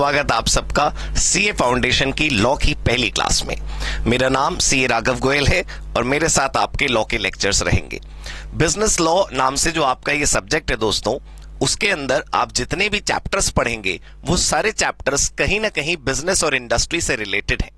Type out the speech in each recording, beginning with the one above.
स्वागत आप सबका सीए फाउंडेशन की लॉ की पहली क्लास में। मेरा नाम सीए राघव गोयल है और मेरे साथ आपके लॉ के लेक्चर्स रहेंगे। बिज़नेस लॉ नाम से जो आपका ये सब्जेक्ट है दोस्तों, उसके अंदर आप जितने भी चैप्टर्स पढ़ेंगे, वो सारे चैप्टर्स कहीं ना कहीं बिज़नेस और इंडस्ट्री से रिलेटेड है।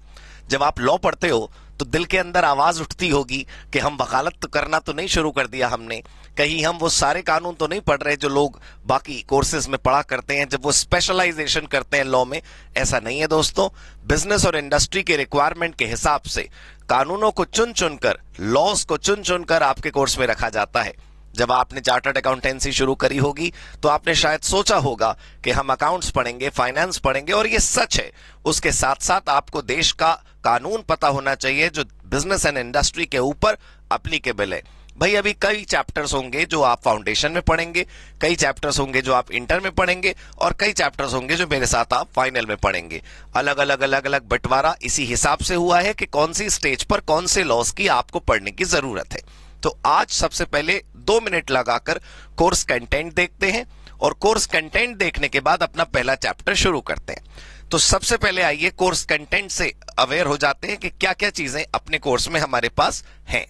जब आप लॉ पढ़ते हो तो दिल के अंदर आवाज़ उठती होगी कि हम वकालत तो करना तो नहीं शुरू कर दिया हमने। कहीं हम वो सारे कानून तो नहीं पढ़ रहे जो लोग बाकी कोर्सेज में पढ़ा करते हैं, जब वो स्पेशलाइजेशन करते हैं लॉ में। ऐसा नहीं है दोस्तों। बिज़नेस और इंडस्ट्री के रिक्वायरमेंट के हिसाब से कानूनों को चुन चुनकर लॉस को चुन चुनकर आपके कोर्स में रखा जाता है। जब आपने चार्टर्ड अकाउंटेंसी शुरू करी होगी तो आपने शायद सोचा होगा कि हम अकाउंट्स पढ़ेंगे फाइनेंस पढ़ेंगे, और ये सच है। उसके साथ साथ आपको देश का कानून पता होना चाहिए, जो बिज़नेस एंड इंडस्ट्री के ऊपर अप्लीकेबल है। भाई, अभी कई चैप्टर्स होंगे जो आप फाउंडेशन में पढ़ेंगे, कई चैप्टर्स होंगे जो आप इंटर में पढ़ेंगे, और कई चैप्टर्स होंगे जो मेरे साथ आप फाइनल में पढ़ेंगे। अलग अलग अलग अलग बंटवारा इसी हिसाब से हुआ है कि कौन सी स्टेज पर कौन से लॉस की आपको पढ़ने की ज़रूरत है। तो आज सबसे पहले दो मिनट लगाकर कोर्स कंटेंट देखते हैं और कोर्स कंटेंट देखने के बाद अपना पहला चैप्टर शुरू करते हैं। तो सबसे पहले आइए कोर्स कंटेंट से अवेयर हो जाते हैं कि क्या क्या चीज़ें अपने कोर्स में हमारे पास हैं।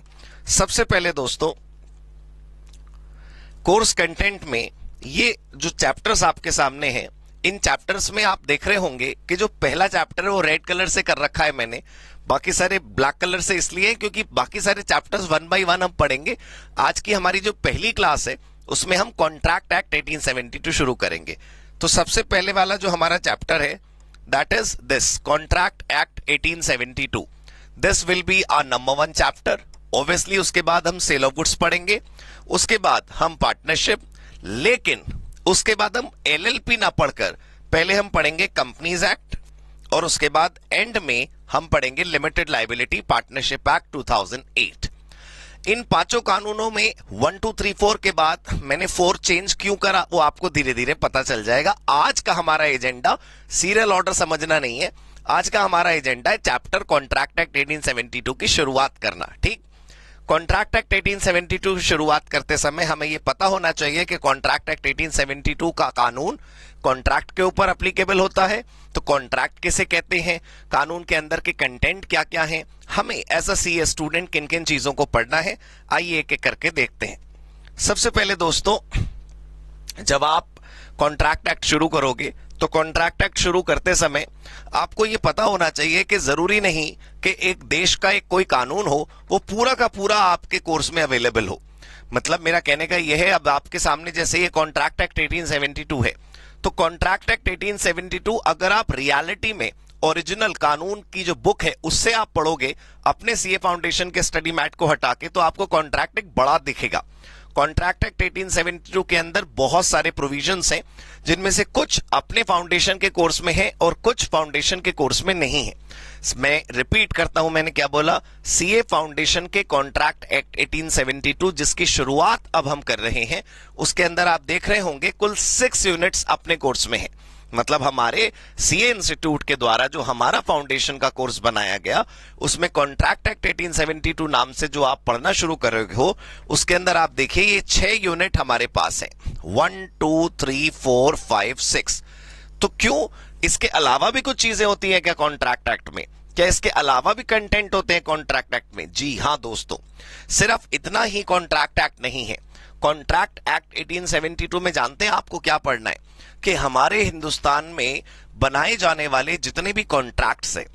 सबसे पहले दोस्तों कोर्स कंटेंट में ये जो चैप्टर्स आपके सामने हैं, इन चैप्टर्स में आप देख रहे होंगे कि जो पहला चैप्टर है वो रेड कलर से कर रखा है मैंने। बाकी सारे ब्लैक कलर से इसलिए क्योंकि बाकी सारे चैप्टर्स वन बाय वन हम पढ़ेंगे। आज की हमारी जो पहली क्लास है, उसमें हम कॉन्ट्रैक्ट एक्ट 1872 शुरू करेंगे। तो सबसे पहले वाला जो हमारा चैप्टर है that is this contract act 1872 this will be our number one chapter obviously उसके बाद हम सेल ऑफ़ गुड्स पढ़ेंगे। उसके बाद हम पार्टनरशिप लेकिन उसके बाद हम एलएलपी ना पढ़कर, पहले हम पढ़ेंगे कंपनीज़ एक्ट और उसके बाद एंड में हम पढ़ेंगे लिमिटेड लाइबिलिटी पार्टनरशिप एक्ट 2008 इन पाँचों कानूनों में वन टू थ्री फोर के बाद मैंने फोर चेंज क्यों करा, वो आपको धीरे धीरे पता चल जाएगा। आज का हमारा एजेंडा सीरियल ऑर्डर समझना नहीं है। आज का हमारा एजेंडा है चैप्टर कॉन्ट्रैक्ट एक्ट 1872 की शुरुआत करना, ठीक? कॉन्ट्रैक्ट एक्ट 1872 शुरुआत करते समय हमें यह पता होना चाहिए कि कॉन्ट्रैक्ट एक्ट 1872 का कानून कॉन्ट्रैक्ट के ऊपर अप्लीकेबल होता है। तो कॉन्ट्रैक्ट किसे कहते हैं? कानून के अंदर के कंटेंट क्या क्या हैं? हमें एज अ सी स्टूडेंट किन किन चीज़ों को पढ़ना है? आइए एक एक करके देखते हैं। सबसे पहले दोस्तों, जब आप कॉन्ट्रैक्ट एक्ट शुरू करोगे तो कॉन्ट्रैक्ट एक्ट शुरू करते समय आपको यह पता होना चाहिए कि ज़रूरी नहीं कि एक देश का एक कोई कानून हो, वो पूरा का पूरा आपके कोर्स में अवेलेबल हो। मतलब मेरा कहने का यह है, अब आपके सामने जैसे ये कॉन्ट्रैक्ट एक्ट 1872 है। तो कॉन्ट्रैक्ट एक्ट 1872 अगर आप रियलिटी में ओरिजिनल कानून की जो बुक है, उससे आप पढ़ोगे, अपने सीए फाउंडेशन के स्टडी मैट को हटा के तो आपको कॉन्ट्रैक्ट एक बड़ा दिखेगा। कॉन्ट्रैक्ट एक्ट 1872 के अंदर बहुत सारे प्रोविजंस हैं, जिनमें से कुछ अपने फाउंडेशन के कोर्स में है और कुछ फाउंडेशन के कोर्स में नहीं है। मैं रिपीट करता हूँ, मैंने क्या बोला? सीए फाउंडेशन के कॉन्ट्रैक्ट एक्ट 1872 जिसकी शुरुआत अब हम कर रहे हैं, उसके अंदर आप देख रहे होंगे कुल सिक्स यूनिट्स अपने कोर्स में है। मतलब हमारे सीए इंस्टीट्यूट के द्वारा जो हमारा फाउंडेशन का कोर्स बनाया गया, उसमें कॉन्ट्रैक्ट एक्ट 1872 नाम से जो आप पढ़ना शुरू कर रहे हो, उसके अंदर आप देखिए ये छह यूनिट हमारे पास है। One two three four five six तो क्यों? इसके अलावा भी कुछ चीज़ें होती हैं क्या कॉन्ट्रैक्ट एक्ट में? क्या इसके अलावा भी कंटेंट होते हैं कॉन्ट्रैक्ट एक्ट में? जी हाँ दोस्तों, सिर्फ़ इतना ही कॉन्ट्रैक्ट एक्ट नहीं है। कॉन्ट्रैक्ट एक्ट 1872 में जानते हैं आपको क्या पढ़ना है? कि हमारे हिंदुस्तान में बनाए जाने वाले जितने भी कॉन्ट्रैक्ट्स हैं,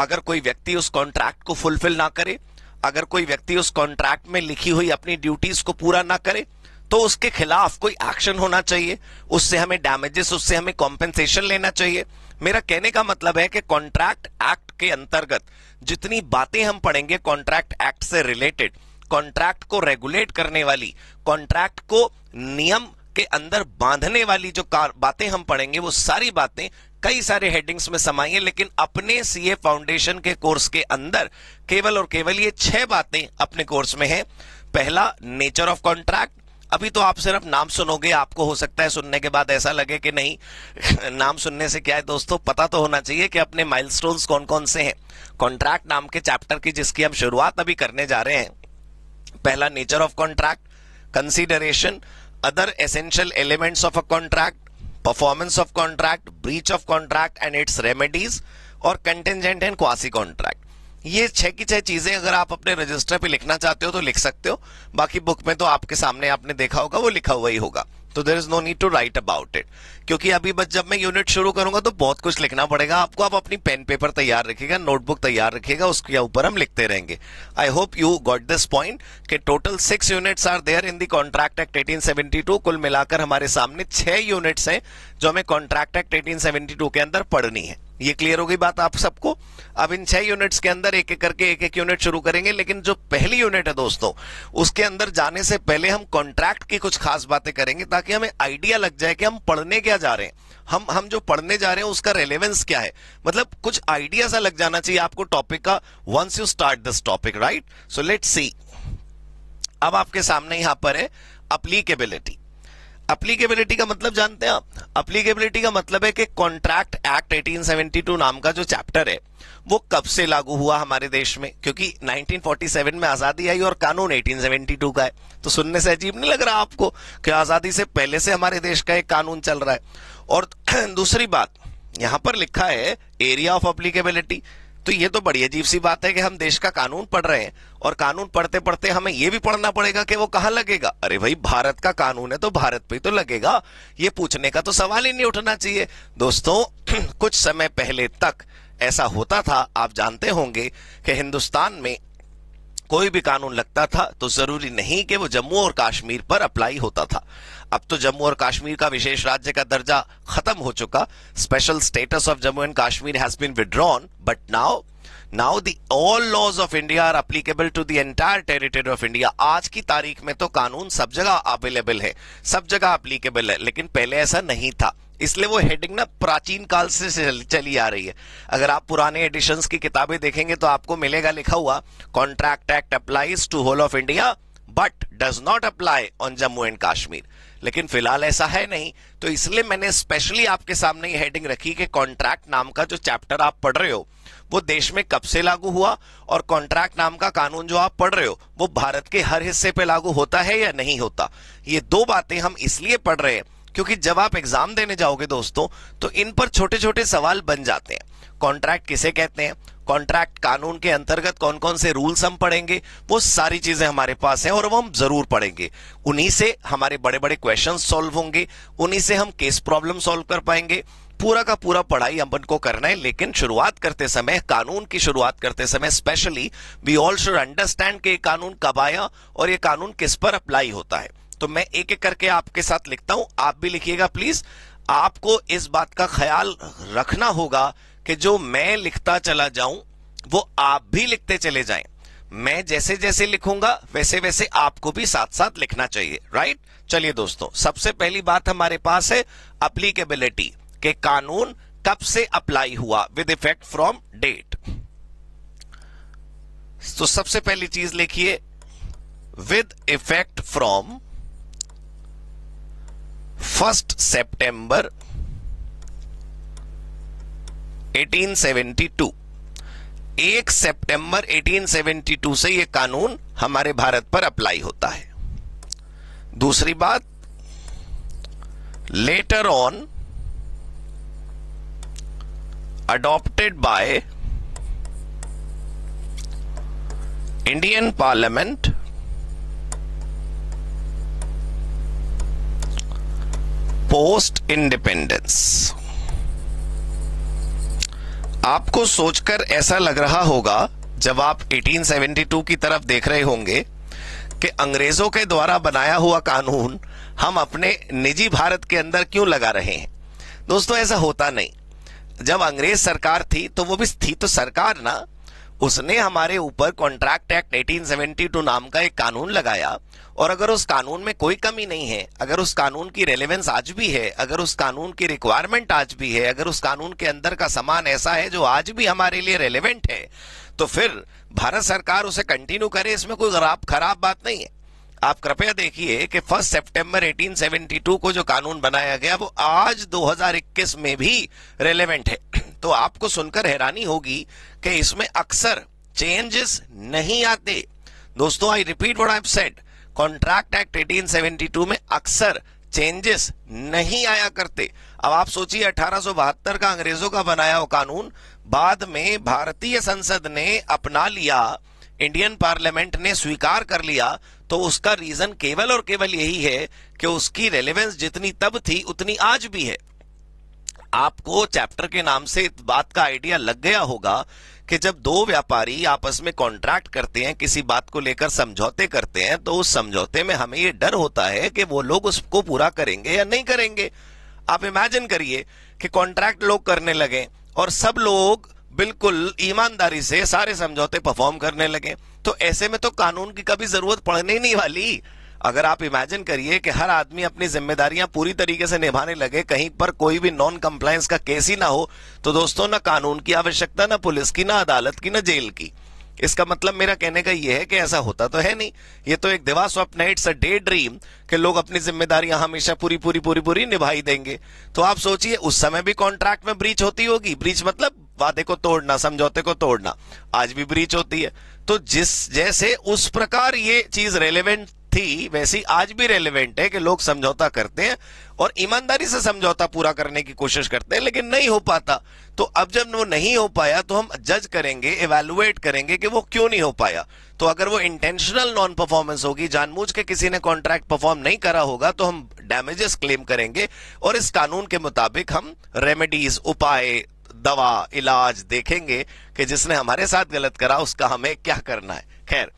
अगर कोई व्यक्ति उस कॉन्ट्रैक्ट को फुलफिल ना करे, अगर कोई व्यक्ति उस कॉन्ट्रैक्ट में लिखी हुई अपनी ड्यूटीज़ को पूरा ना करे तो उसके खिलाफ कोई एक्शन होना चाहिए, उससे हमें डैमेजेस उससे हमें कॉम्पेंसेशन लेना चाहिए। मेरा कहने का मतलब है कि कॉन्ट्रैक्ट एक्ट के अंतर्गत जितनी बातें हम पढ़ेंगे कॉन्ट्रैक्ट एक्ट से रिलेटेड कॉन्ट्रैक्ट को रेगुलेट करने वाली कॉन्ट्रैक्ट को नियम के अंदर बांधने वाली जो बातें हम पढ़ेंगे, वो सारी बातें कई सारे हेडिंग्स में समाई है, लेकिन अपने सीए फाउंडेशन के कोर्स के अंदर केवल और केवल ये छह बातें अपने कोर्स में है। पहला नेचर ऑफ़ कॉन्ट्रैक्ट अभी तो आप सिर्फ़ नाम सुनोगे, आपको हो सकता है सुनने के बाद ऐसा लगे कि नहीं, नाम सुनने से क्या है दोस्तों, पता तो होना चाहिए कि अपने माइलस्टोन्स कौन कौन से हैं। कॉन्ट्रैक्ट नाम के चैप्टर की जिसकी हम शुरुआत अभी करने जा रहे हैं। पहला nature of contract consideration other essential elements of a contract performance of contract breach of contract and its remedies और कंटेंजेंट एंड क्वासी कॉन्ट्रैक्ट ये छह की छह चीज़ें अगर आप अपने रजिस्टर पे लिखना चाहते हो तो लिख सकते हो। बाकी बुक में तो आपके सामने आपने देखा होगा, वो लिखा हुआ ही होगा। तो there is no need to write about it क्योंकि अभी बस जब मैं यूनिट शुरू करूँगा तो बहुत कुछ लिखना पड़ेगा। आपको आप अपनी पेन पेपर तैयार रखेगा नोटबुक तैयार रखेगा उसके ऊपर हम लिखते रहेंगे। I hope you got this point कि total six units are there in the contract act 1872 कुल मिलाकर हमारे सामने छह यूनिट्स हैं जो हमें कॉन्ट्रैक्ट एक्ट 1872 के अंदर पढ़नी है। ये क्लियर हो गई बात आप सबको? अब इन छह यूनिट्स के अंदर एक एक करके एक एक यूनिट शुरू करेंगे, लेकिन जो पहली यूनिट है दोस्तों, उसके अंदर जाने से पहले हम कॉन्ट्रैक्ट की कुछ खास बातें करेंगे ताकि हमें आइडिया लग जाए कि हम पढ़ने क्या जा रहे हैं। हम हम जो पढ़ने जा रहे हैं, उसका रेलेवेंस क्या है? मतलब कुछ आइडिया सा लग जाना चाहिए आपको टॉपिक का once you start this topic right so let see अब आपके सामने यहाँ पर है अप्लीकेबिलिटी। अप्लीकेबिलिटी का मतलब जानते हैं आप? अप्लीकेबिलिटी का मतलब है कि कॉन्ट्रैक्ट एक्ट 1872 नाम का जो चैप्टर है, वो कब से लागू हुआ हमारे देश में? क्योंकि 1947 में आज़ादी आई और कानून 1872 का है। तो सुनने से अजीब नहीं लग रहा आपको कि आज़ादी से पहले से हमारे देश का एक कानून चल रहा है? और दूसरी बात, यहाँ पर लिखा है एरिया ऑफ़ अप्लीकेबिलिटी तो ये तो बड़ी अजीब सी बात है कि हम देश का कानून पढ़ रहे हैं और कानून पढ़ते पढ़ते हमें ये भी पढ़ना पड़ेगा कि वो कहाँ लगेगा। अरे भाई, भारत का कानून है तो भारत पे तो लगेगा। ये पूछने का तो सवाल ही नहीं उठना चाहिए। दोस्तों, कुछ समय पहले तक ऐसा होता था, आप जानते होंगे कि हिंदुस्तान में कोई भी कानून लगता था तो ज़रूरी नहीं कि वो जम्मू और कश्मीर पर अप्लाई होता था। अब तो जम्मू और कश्मीर का विशेष राज्य का दर्जा खत्म हो चुका। Special status of Jammu and Kashmir has been withdrawn but now now the all laws of India are applicable to the entire territory of India आज की तारीख में तो कानून सब जगह अवेलेबल है, सब जगह अप्लीकेबल है, लेकिन पहले ऐसा नहीं था। इसलिए वो हेडिंग ना प्राचीन काल से चली आ रही है। अगर आप पुराने एडिशन की किताबें देखेंगे तो आपको मिलेगा लिखा हुआ contract act applies to whole of India but does not apply on Jammu and Kashmir लेकिन फ़िलहाल ऐसा है नहीं। तो इसलिए मैंने स्पेशली आपके सामने ये हेडिंग रखी कि कॉन्ट्रैक्ट नाम का जो चैप्टर आप पढ़ रहे हो, वो देश में कब से लागू हुआ और कॉन्ट्रैक्ट नाम का कानून जो आप पढ़ रहे हो, वो भारत के हर हिस्से पे लागू होता है या नहीं होता? ये दो बातें हम इसलिए पढ़ रहे हैं क्योंकि जब आप एग्ज़ाम देने जाओगे दोस्तों तो इन पर छोटे छोटे सवाल बन जाते हैं। कॉन्ट्रैक्ट किसे कहते हैं? कॉन्ट्रैक्ट कानून के अंतर्गत कौन कौन से रूल्स हम पढ़ेंगे, वो सारी चीज़ें हमारे पास हैं और वो हम ज़रूर पढ़ेंगे। उन्हीं से हमारे बड़े बड़े क्वेश्चन सॉल्व होंगे, उन्हीं से हम केस प्रॉब्लम सॉल्व कर पाएँगे। पूरा का पूरा पढ़ाई अपन को करना है, लेकिन शुरुआत करते समय, कानून की शुरुआत करते समय specially we all should understand कि कानून कब आया और ये कानून किस पर अप्लाई होता है। तो मैं एक एक करके आपके साथ लिखता हूँ, आप भी लिखिएगा प्लीज़ आपको इस बात का ख्याल रखना होगा कि जो मैं लिखता चला जाऊँ, वो आप भी लिखते चले जाएँ। मैं जैसे जैसे लिखूँगा वैसे वैसे आपको भी साथ साथ लिखना चाहिए राइट चलिए दोस्तों, सबसे पहली बात हमारे पास है अप्लीकेबिलिटी के कानून कब से अप्लाई हुआ विद इफ़ेक्ट फ्रॉम डेट तो सबसे पहली चीज़ लिखिए with effect from first September 1872 एक सितंबर 1872 से यह कानून हमारे भारत पर अप्लाई होता है। दूसरी बात later on adopted by Indian parliament post independence आपको सोचकर ऐसा लग रहा होगा, जब आप 1872 की तरफ़ देख रहे होंगे, कि अंग्रेज़ों के द्वारा बनाया हुआ कानून हम अपने निजी भारत के अंदर क्यों लगा रहे हैं? दोस्तों, ऐसा होता नहीं। जब अंग्रेज़ सरकार थी तो वो भी थी तो सरकार ना उसने हमारे ऊपर कॉन्ट्रैक्ट एक्ट 1872 नाम का एक कानून लगाया। और अगर उस कानून में कोई कमी नहीं है, अगर उस कानून की रेलेवेंस आज भी है, अगर उस कानून की रिक्वायरमेंट आज भी है, अगर उस कानून के अंदर का सामान ऐसा है जो आज भी हमारे लिए रेलेवेंट है तो फिर भारत सरकार उसे कंटिन्यू करे, इसमें कोई खराब खराब बात नहीं है। आप कृपया देखिए कि फ़र्स्ट सितंबर 1872 को जो कानून बनाया गया, वो आज 2021 में भी रेलेवेंट है। तो आपको सुनकर हैरानी होगी कि इसमें अक्सर चेंजेस नहीं आते। दोस्तों I repeat what I said contract act 1872 में अक्सर चेंजेस नहीं आया करते। अब आप सोचिए, अठारह का अंग्रेज़ों का बनाया वो कानून, बाद में भारतीय संसद ने अपना लिया इंडियन पार्लियामेंट ने स्वीकार कर लिया तो उसका रीजन केवल और केवल यही है कि उसकी रेलेवेंस जितनी तब थी, उतनी आज भी है। आपको चैप्टर के नाम से इस बात का आइडिया लग गया होगा कि जब दो व्यापारी आपस में कॉन्ट्रैक्ट करते हैं, किसी बात को लेकर समझौते करते हैं तो उस समझौते में हमें ये डर होता है कि वो लोग उसको पूरा करेंगे या नहीं करेंगे। आप इमेजिन करिए कि कॉन्ट्रैक्ट लोग करने लगे और सब लोग बिल्कुल ईमानदारी से सारे समझौते परफॉर्म करने लगे। तो ऐसे में तो कानून की कभी ज़रूरत पड़ने नहीं वाली। अगर आप इमेजिन करिए कि हर आदमी अपनी जिम्मेदारियाँ पूरी तरीके से निभाने लगे, कहीं पर कोई भी नॉन कंप्लायंस का केस ही ना हो तो दोस्तों, ना कानून की आवश्यकता, ना पुलिस की, ना अदालत की, ना जेल की। इसका मतलब मेरा कहने का यह है कि ऐसा होता तो है नहीं। ये तो एक दिवा स्वप्न है इट्स अ डे ड्रीम कि लोग अपनी जिम्मेदारियाँ हमेशा पूरी पूरी पूरी पूरी निभाई देंगे। तो आप सोचिए, उस समय भी कॉन्ट्रैक्ट में ब्रीच होती होगी। ब्रीच मतलब वादे को तोड़ना, समझौते को तोड़ना। आज भी ब्रीच होती है। तो जिस, जैसे उस प्रकार ये चीज़ रेलेवेंट थी, वैसी आज भी रेलिवेंट है कि लोग समझौता करते हैं और ईमानदारी से समझौता पूरा करने की कोशिश करते हैं, लेकिन नहीं हो पाता। तो अब जब वो नहीं हो पाया तो हम जज करेंगे इवेलुएट करेंगे कि वो क्यों नहीं हो पाया। तो अगर वो इंटेंशनल नॉन परफॉर्मेंस होगी, जानबूझ के किसी ने कॉन्ट्रैक्ट परफॉर्म नहीं करा होगा तो हम डैमेजेस क्लेम करेंगे और इस कानून के मुताबिक हम रेमेडीज उपाय, दवा, इलाज देखेंगे कि जिसने हमारे साथ गलत करा, उसका हमें क्या करना है। खैर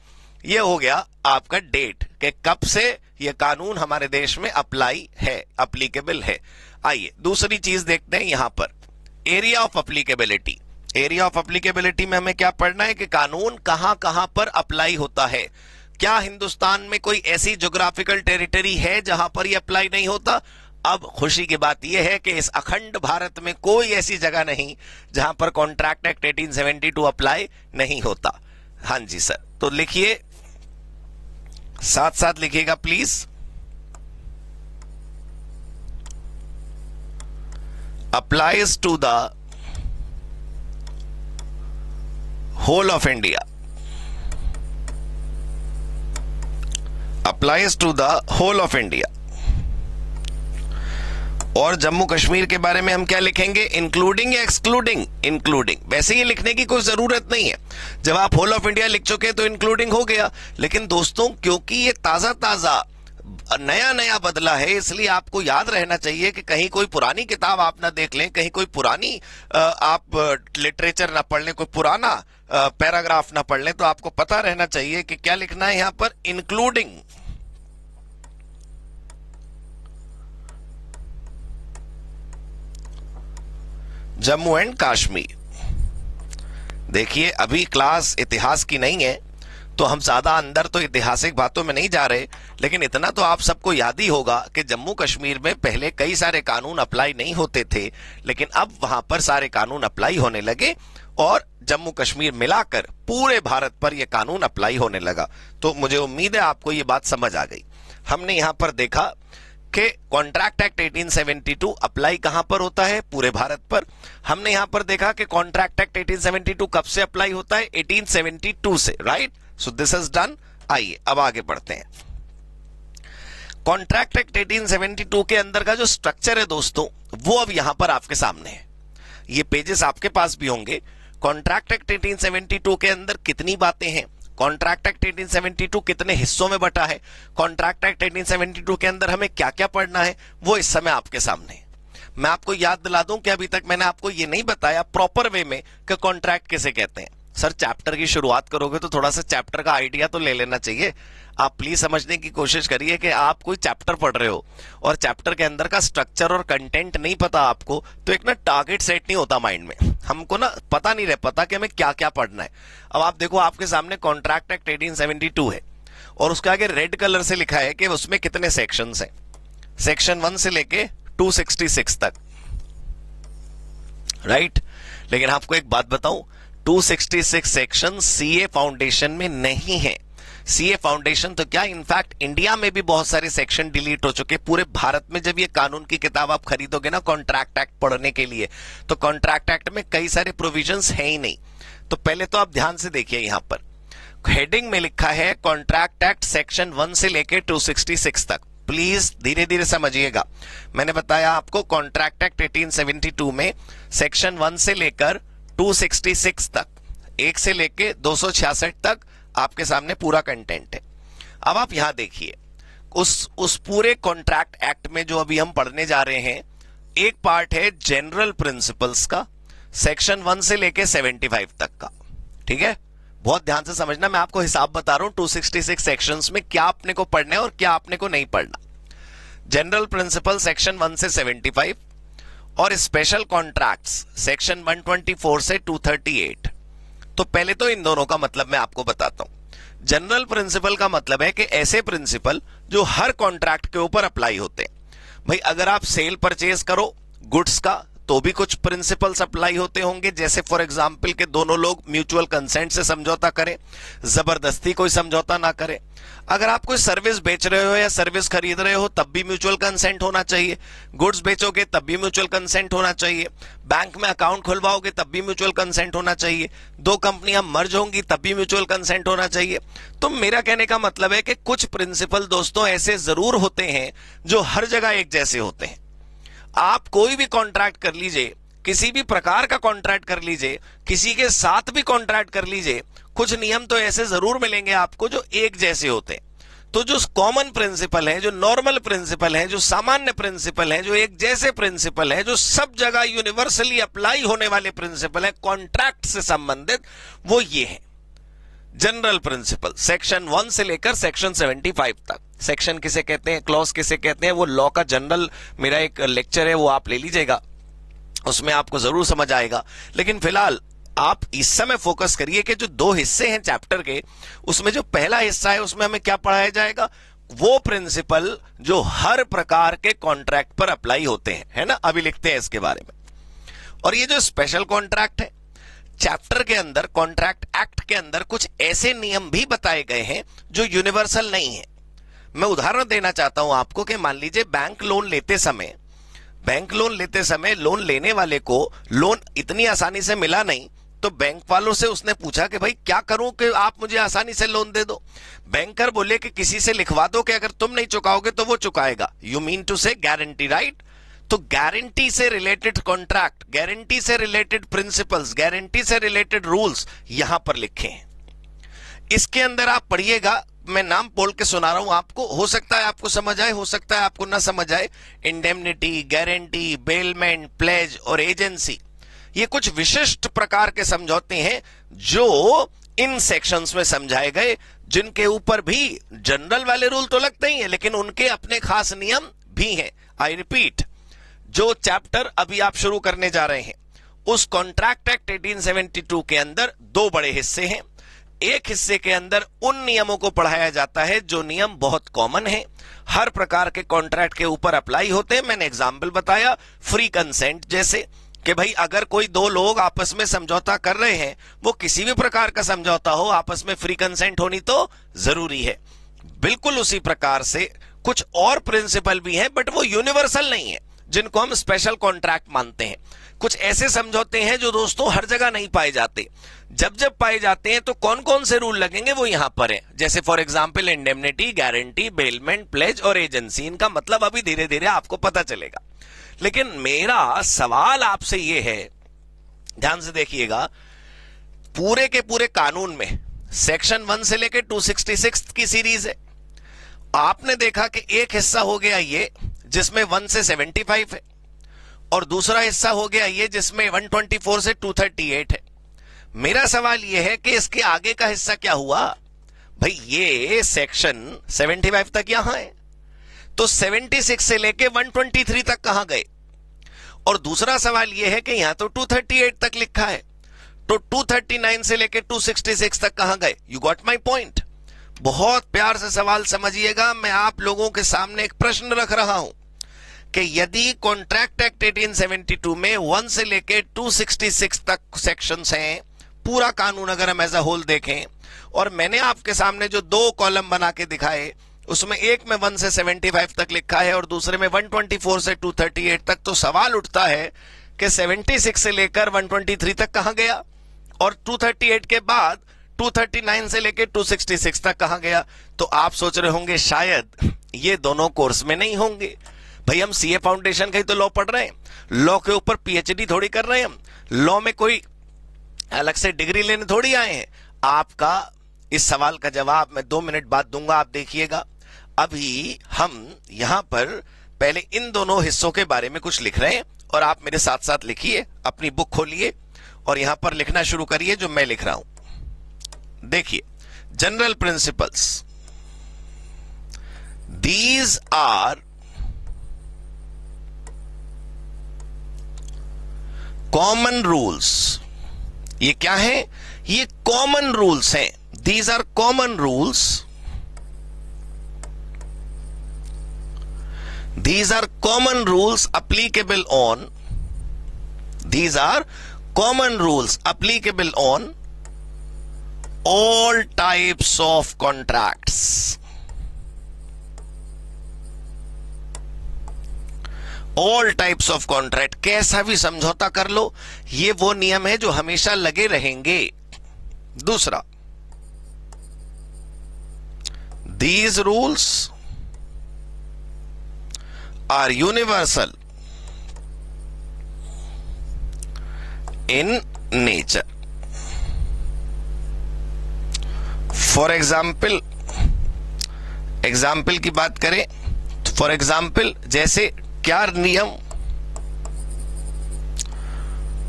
ये हो गया आपका डेट कि कब से ये कानून हमारे देश में अप्लाई है अप्लीकेबल है। आइए, दूसरी चीज़ देखते हैं यहाँ पर। Area of applicability area of applicability में हमें क्या पढ़ना है कि कानून कहाँ कहाँ पर अप्लाई होता है? क्या हिंदुस्तान में कोई ऐसी जोग्राफिकल टेरिटरी है जहाँ पर यह अप्लाई नहीं होता? अब खुशी की बात यह है कि इस अखंड भारत में कोई ऐसी जगह नहीं जहाँ पर कॉन्ट्रैक्ट एक्ट 1872 अप्लाई नहीं होता। हाँ जी, सर। तो लिखिए साथ साथ लिखिएगा please applies to the whole of India applies to the whole of India और जम्मू कश्मीर के बारे में हम क्या लिखेंगे? इंक्लूडिंग या एक्सक्लूडिंग इंक्लूडिंग वैसे ही लिखने की कोई ज़रूरत नहीं है। जब आप होल ऑफ़ इंडिया लिख चुके तो इंक्लूडिंग हो गया। लेकिन दोस्तों, क्योंकि ये ताज़ा ताज़ा नया नया बदला है, इसलिए आपको याद रहना चाहिए कि कहीं कोई पुरानी किताब आप ना देख लें, कहीं कोई पुरानी आप लिटरेचर ना पढ़ लें, कोई पुराना पैराग्राफ ना पढ़ लें तो आपको पता रहना चाहिए कि क्या लिखना है यहाँ पर? Including Jammu and Kashmir. देखिए, अभी क्लास इतिहास की नहीं है तो हम ज़्यादा अंदर तो ऐतिहासिक बातों में नहीं जा रहे, लेकिन इतना तो आप सबको याद ही होगा कि जम्मू कश्मीर में पहले कई सारे कानून अप्लाई नहीं होते थे, लेकिन अब वहाँ पर सारे कानून अप्लाई होने लगे और जम्मू कश्मीर मिलाकर पूरे भारत पर यह कानून अप्लाई होने लगा। तो मुझे उम्मीद है आपको ये बात समझ आ गई। हमने यहाँ पर देखा कि कॉन्ट्रैक्ट एक्ट 1872 अप्लाई कहाँ पर होता है? पूरे भारत पर। हमने यहाँ पर देखा कि कॉन्ट्रैक्ट एक्ट 1872 कब से अप्लाई होता है? 1872 से right so this is done आइए, अब आगे बढ़ते हैं। कॉन्ट्रैक्ट एक्ट 1872 के अंदर का जो स्ट्रक्चर है दोस्तों, वो अब यहाँ पर आपके सामने है। ये पेजेस आपके पास भी होंगे। कॉन्ट्रैक्ट एक्ट 1872 के अंदर कितनी बातें हैं? कॉन्ट्रैक्ट एक्ट 1872 कितने हिस्सों में बटा है? कॉन्ट्रैक्ट एक्ट 1872 के अंदर हमें क्या क्या पढ़ना है? वो इस समय आपके सामने मैं आपको याद दिला दूँ कि अभी तक मैंने आपको ये नहीं बताया प्रॉपर वे में कि कॉन्ट्रैक्ट किसे कहते हैं। सर, चैप्टर की शुरुआत करोगे तो थोड़ा सा चैप्टर का आइडिया तो ले लेना चाहिए। आप प्लीज़ समझने की कोशिश करिए कि आप कोई चैप्टर पढ़ रहे हो और चैप्टर के अंदर का स्ट्रक्चर और कंटेंट नहीं पता आपको तो एक ना टारगेट सेट नहीं होता माइंड में। हमको ना पता नहीं रह, पता कि हमें क्या क्या पढ़ना है। अब आप देखो, आपके सामने कॉन्ट्रैक्ट एक्ट एटीन है। और उसके आगे रेड कलर से लिखा है कि उसमें कितने सेक्शन है। सेक्शन वन से लेके 266 तक। राइट लेकिन आपको एक बात बताऊँ 266 सेक्शन सीए फाउंडेशन में नहीं है। सीए फाउंडेशन तो क्या इनफैक्ट इंडिया में भी बहुत सारे सेक्शन डिलीट हो चुके पूरे भारत में जब ये कानून की किताब आप खरीदोगे ना कॉन्ट्रैक्ट एक्ट पढ़ने के लिए तो कॉन्ट्रैक्ट एक्ट में कई सारे प्रोविज़न है ही नहीं। तो पहले तो आप ध्यान से देखिए यहाँ पर। हेडिंग में लिखा है कॉन्ट्रैक्ट एक्ट सेक्शन वन से लेकर टू तक। प्लीज़ धीरे धीरे समझिएगा। मैंने बताया आपको कॉन्ट्रैक्ट एक्ट 1872 में सेक्शन वन से लेकर 266 तक, एक से सौ छियासठ तक आपके सामने पूरा कंटेंट है। अब आप यहाँ देखिए, उस उस पूरे कॉन्ट्रैक्ट एक्ट में जो अभी हम पढ़ने जा रहे हैं, एक पार्ट है जनरल प्रिंसिपल्स का सेक्शन वन से लेके 75 तक का। ठीक है? बहुत ध्यान से समझना, मैं आपको हिसाब बता रहा हूँ 266 सेक्शंस में क्या आपने को पढ़ना है और क्या आपने को नहीं पढ़ना। जनरल प्रिंसिपल सेक्शन वन से 75 और स्पेशल कॉन्ट्रैक्ट्स सेक्शन 124 से 238 तो पहले तो इन दोनों का मतलब मैं आपको बताता हूँ। जनरल प्रिंसिपल का मतलब है कि ऐसे प्रिंसिपल जो हर कॉन्ट्रैक्ट के ऊपर अप्लाई होते हैं। भाई, अगर आप सेल परचेज करो गुड्स का तो भी कुछ प्रिंसिपल्स अप्लाई होते होंगे। जैसे फॉर एग्ज़ाम्पल के दोनों लोग म्यूचुअल कंसेंट से समझौता करें, ज़बरदस्ती कोई समझौता ना करें। अगर आप कोई सर्विस बेच रहे हो या सर्विस खरीद रहे हो, तब भी म्यूचुअल कंसेंट होना चाहिए। गुड्स बेचोगे, तब भी म्यूचुअल कंसेंट होना चाहिए। बैंक में अकाउंट खुलवाओगे, तब भी म्यूचुअल कंसेंट होना चाहिए। दो कंपनियाँ मर्ज होंगी, तब भी म्यूचुअल कंसेंट होना चाहिए। तो मेरा कहने का मतलब है कि कुछ प्रिंसिपल दोस्तों ऐसे ज़रूर होते हैं जो हर जगह एक जैसे होते हैं। आप कोई भी कॉन्ट्रैक्ट कर लीजिए, किसी भी प्रकार का कॉन्ट्रैक्ट कर लीजिए, किसी के साथ भी कॉन्ट्रैक्ट कर लीजिए, कुछ नियम तो ऐसे ज़रूर मिलेंगे आपको जो एक जैसे होते तो जो कॉमन प्रिंसिपल है, जो नॉर्मल प्रिंसिपल है, जो सामान्य प्रिंसिपल है, जो एक जैसे प्रिंसिपल है, जो सब जगह यूनिवर्सली अप्लाई होने वाले प्रिंसिपल है कॉन्ट्रैक्ट से संबंधित, वो ये है। जनरल प्रिंसिपल सेक्शन वन से लेकर सेक्शन सेवेंटी फाइव तक. सेक्शन किसे कहते हैं? क्लॉज किसे कहते हैं? वो लॉ का जनरल मेरा एक लेक्चर है, वो आप ले लीजिएगा। उसमें आपको ज़रूर समझ आएगा। लेकिन फ़िलहाल, आप इस समय फोकस करिए कि जो दो हिस्से हैं चैप्टर के, उसमें जो पहला हिस्सा है, उसमें हमें क्या पढ़ाया जाएगा? वो प्रिंसिपल जो हर प्रकार के कॉन्ट्रैक्ट पर अप्लाई होते हैं। है ना? अभी लिखते हैं इसके बारे में। और ये जो स्पेशल कॉन्ट्रैक्ट है चैप्टर के अंदर कॉन्ट्रैक्ट एक्ट के अंदर कुछ ऐसे नियम भी बताए गए हैं जो यूनिवर्सल नहीं है। मैं उदाहरण देना चाहता हूँ आपको कि मान लीजिए बैंक लोन लेते समय बैंक लोन लेते समय लोन लेने वाले को लोन इतनी आसानी से मिला नहीं तो बैंक वालों से उसने पूछा कि भाई, क्या करूँ कि आप मुझे आसानी से लोन दे दो? बैंकर बोले कि, किसी से लिखवा दो कि अगर तुम नहीं चुकाओगे तो वो चुकाएगा। You mean to say guarantee right तो गारंटी से रिलेटेड कॉन्ट्रैक्ट गारंटी से रिलेटेड प्रिंसिपल्स गारंटी से रिलेटेड रूल्स यहाँ पर लिखे हैं। इसके अंदर आप पढ़िएगा, मैं नाम बोल के सुना रहा हूँ आपको। हो सकता है आपको समझ आए, हो सकता है आपको ना समझ आए। इंडेमनिटी गारंटी बेलमेंट प्लेज और एजेंसी ये कुछ विशिष्ट प्रकार के समझौते हैं जो इन सेक्शंस में समझाए गए, जिनके ऊपर भी जनरल वाले रूल तो लगते ही है, लेकिन उनके अपने खास नियम भी हैं। आई रिपीट जो चैप्टर अभी आप शुरू करने जा रहे हैं, उस कॉन्ट्रैक्ट एक्ट 1872 के अंदर दो बड़े हिस्से हैं। एक हिस्से के अंदर उन नियमों को पढ़ाया जाता है जो नियम बहुत कॉमन है। हर प्रकार के कॉन्ट्रैक्ट के ऊपर अप्लाई होते हैं। मैंने एग्ज़ाम्पल बताया फ्री कंसेंट जैसे, कि भाई अगर कोई दो लोग आपस में समझौता कर रहे हैं, वो किसी भी प्रकार का समझौता हो, आपस में फ्री कंसेंट होनी तो ज़रूरी है। बिल्कुल उसी प्रकार से कुछ और प्रिंसिपल भी हैं बट वो यूनिवर्सल नहीं है। जिनको हम स्पेशल कॉन्ट्रैक्ट मानते हैं। कुछ ऐसे समझौते हैं जो दोस्तों हर जगह नहीं पाए जाते। जब जब पाए जाते हैं तो कौन कौन से रूल लगेंगे वो यहाँ पर है। जैसे for example indemnity guarantee bailment pledge और एजेंसी इनका मतलब अभी धीरे धीरे आपको पता चलेगा। लेकिन मेरा सवाल आपसे ये है, ध्यान से देखिएगा, पूरे के पूरे कानून में सेक्शन वन से लेकर टू की सीरीज़ है। आपने देखा कि एक हिस्सा हो गया ये जिसमें वन से सेवेंटी फाइव है, और दूसरा हिस्सा हो गया ये जिसमें वन ट्वेंटी फोर से टू थर्टी एट है। मेरा सवाल यह है कि इसके आगे का हिस्सा क्या हुआ? भाई, ये सेक्शन सेवेंटी फाइव तक यहाँ है। तो सेवेंटी सिक्स से लेके वन ट्वेंटी थ्री तक कहाँ गए? और दूसरा सवाल यह है कि यहाँ तो टू थर्टी एट तक लिखा है। तो टू थर्टी नाइन से लेके टू सिक्सटी सिक्स तक कहाँ गए? यू गॉट माई पॉइंट बहुत प्यार से सवाल समझिएगा। मैं आप लोगों के सामने एक प्रश्न रख रहा हूँ। कि यदि कॉन्ट्रैक्ट एक्ट 1872 में वन से लेके 266 तक सेक्शंस हैं, पूरा कानून अगर हम एज अ होल देखें, और मैंने आपके सामने जो दो कॉलम बना के दिखाए, उसमें एक में वन से 75 तक लिखा है और दूसरे में 124 से 238 तक तो सवाल उठता है कि 76 से लेकर 123 तक कहाँ गया? और 238 के बाद 239 से लेकर 266 तक कहा गया? तो आप सोच रहे होंगे, शायद ये दोनों कोर्स में नहीं होंगे। भाई, हम सीए फाउंडेशन का ही तो लॉ पढ़ रहे हैं। लॉ के ऊपर पीएचडी थोड़ी कर रहे हैं हम। लॉ में कोई अलग से डिग्री लेने थोड़ी आए हैं। आपका इस सवाल का जवाब मैं दो मिनट बाद दूँगा, आप देखिएगा। अभी हम यहाँ पर पहले इन दोनों हिस्सों के बारे में कुछ लिख रहे हैं और आप मेरे साथ साथ लिखिए, अपनी बुक खोलिए और यहाँ पर लिखना शुरू करिए जो मैं लिख रहा हूँ। देखिए general principles these are common rules ये क्या है? ये कॉमन रूल्स हैं. These are common rules these are common rules applicable on these are common rules applicable on all types of contracts all types of contract कैसा भी समझौता कर लो, ये वो नियम है जो हमेशा लगे रहेंगे। दूसरा these rules are universal in nature for example example की बात करें फॉर एग्ज़ाम्पल जैसे क्या नियम?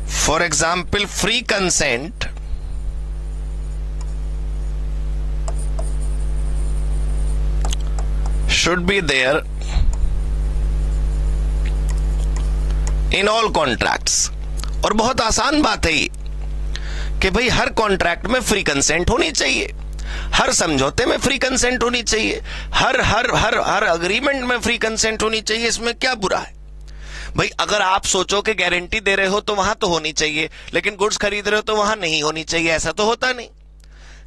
For example free consent should be there in all contracts और बहुत आसान बात है ये कि भाई हर कॉन्ट्रैक्ट में फ्री कंसेंट होनी चाहिए। हर समझौते में फ्री कंसेंट होनी चाहिए। हर हर हर हर अग्रीमेंट में फ्री कंसेंट होनी चाहिए, इसमें क्या बुरा है? भाई, अगर आप सोचो कि गारंटी दे रहे हो तो वहाँ तो होनी चाहिए, लेकिन गुड्स खरीद रहे हो तो वहाँ नहीं होनी चाहिए, ऐसा तो होता नहीं।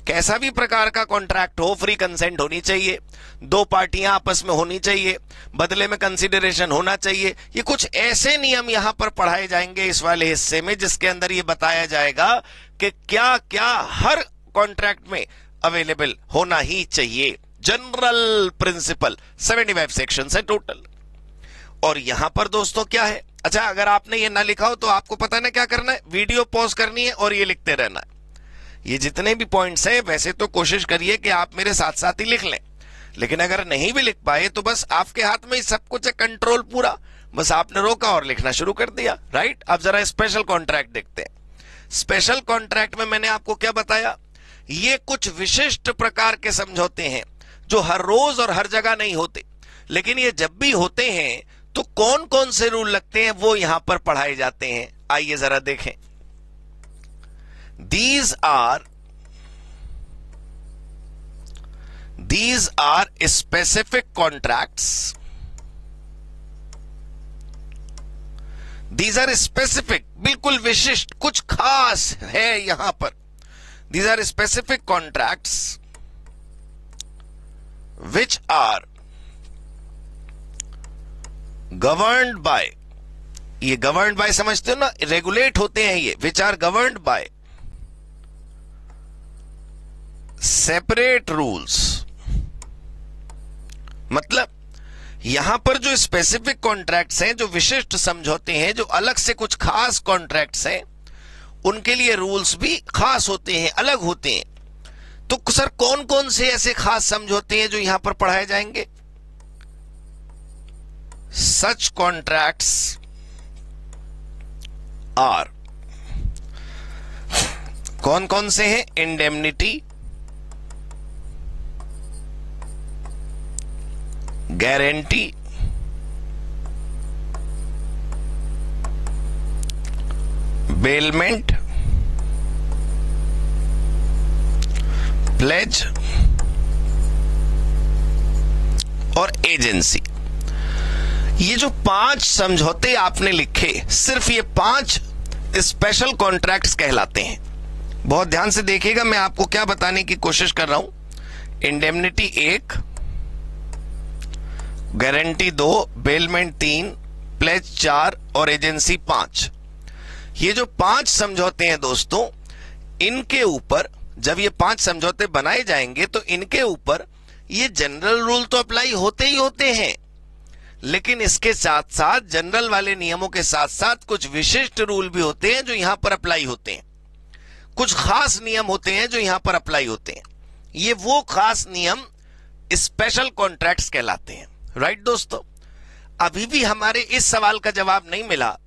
कैसा भी प्रकार का कॉन्ट्रैक्ट हो फ्री कंसेंट होनी चाहिए, दो पार्टियाँ आपस में होनी चाहिए, बदले में कंसिडरेशन होना चाहिए, ये कुछ ऐसे नियम यहाँ पर पढ़ाए जाएँगे इस वाले हिस्से में जिसके अंदर ये बताया जाएगा कि क्या क्या हर कॉन्ट्रैक्ट में अवेलेबल होना ही चाहिए. जनरल प्रिंसिपल 75 सेक्शन है टोटल और यहाँ पर दोस्तों क्या है? अच्छा अगर आपने ये ना लिखा हो तो आपको पता ना क्या करना है? वीडियो पॉज करनी है और ये लिखते रहना है. ये जितने भी पॉइंट्स हैं, वैसे तो कोशिश करिए कि आप मेरे साथ साथ ही लिख लें. लेकिन अगर नहीं भी लिख पाए तो बस आपके हाथ में ही सब कुछ है कंट्रोल पूरा. बस आपने रोका और लिखना शुरू कर दिया. राइट अब जरा स्पेशल कॉन्ट्रैक्ट देखते हैं. स्पेशल कॉन्ट्रैक्ट में मैंने आपको क्या बताया? ये कुछ विशिष्ट प्रकार के समझौते हैं, जो हर रोज और हर जगह नहीं होते। लेकिन ये जब भी होते हैं तो कौन कौन से रूल लगते हैं, वो यहाँ पर पढ़ाए जाते हैं। आइए जरा देखें। These are these are specific contracts. These are specific, बिल्कुल विशिष्ट, कुछ खास है यहाँ पर। These are specific contracts which are governed by, ये गवर्नड बाय समझते हो ना रेगुलेट होते हैं ये which are governed by separate rules मतलब यहाँ पर जो स्पेसिफिक कॉन्ट्रैक्ट्स हैं, जो विशिष्ट समझौते हैं, जो अलग से कुछ खास कॉन्ट्रैक्ट्स हैं उनके लिए रूल्स भी खास होते हैं, अलग होते हैं। तो सर कौन कौन से ऐसे खास समझौते हैं जो यहाँ पर पढ़ाए जाएँगे? सच कॉन्ट्रैक्ट्स आर कौन कौन से हैं? इंडेमनिटी गारंटी बेलमेंट प्लेज और एजेंसी ये जो पाँच समझौते आपने लिखे, सिर्फ़ ये पाँच स्पेशल कॉन्ट्रैक्ट्स कहलाते हैं. बहुत ध्यान से देखिएगा, मैं आपको क्या बताने की कोशिश कर रहा हूँ. इंडेमनिटी एक गारंटी दो बेलमेंट तीन प्लेज चार और एजेंसी पाँच. ये जो पाँच समझौते हैं दोस्तों, इनके ऊपर, जब ये पाँच समझौते बनाए जाएँगे तो इनके ऊपर ये जनरल रूल तो अप्लाई होते ही होते हैं। लेकिन इसके साथ साथ जनरल वाले नियमों के साथ साथ कुछ विशिष्ट रूल भी होते हैं जो यहाँ पर अप्लाई होते हैं। कुछ खास नियम होते हैं जो यहाँ पर अप्लाई होते हैं। ये वो खास नियम स्पेशल कॉन्ट्रैक्ट्स कहलाते हैं। राइट दोस्तों? अभी भी हमारे इस सवाल का जवाब नहीं मिला।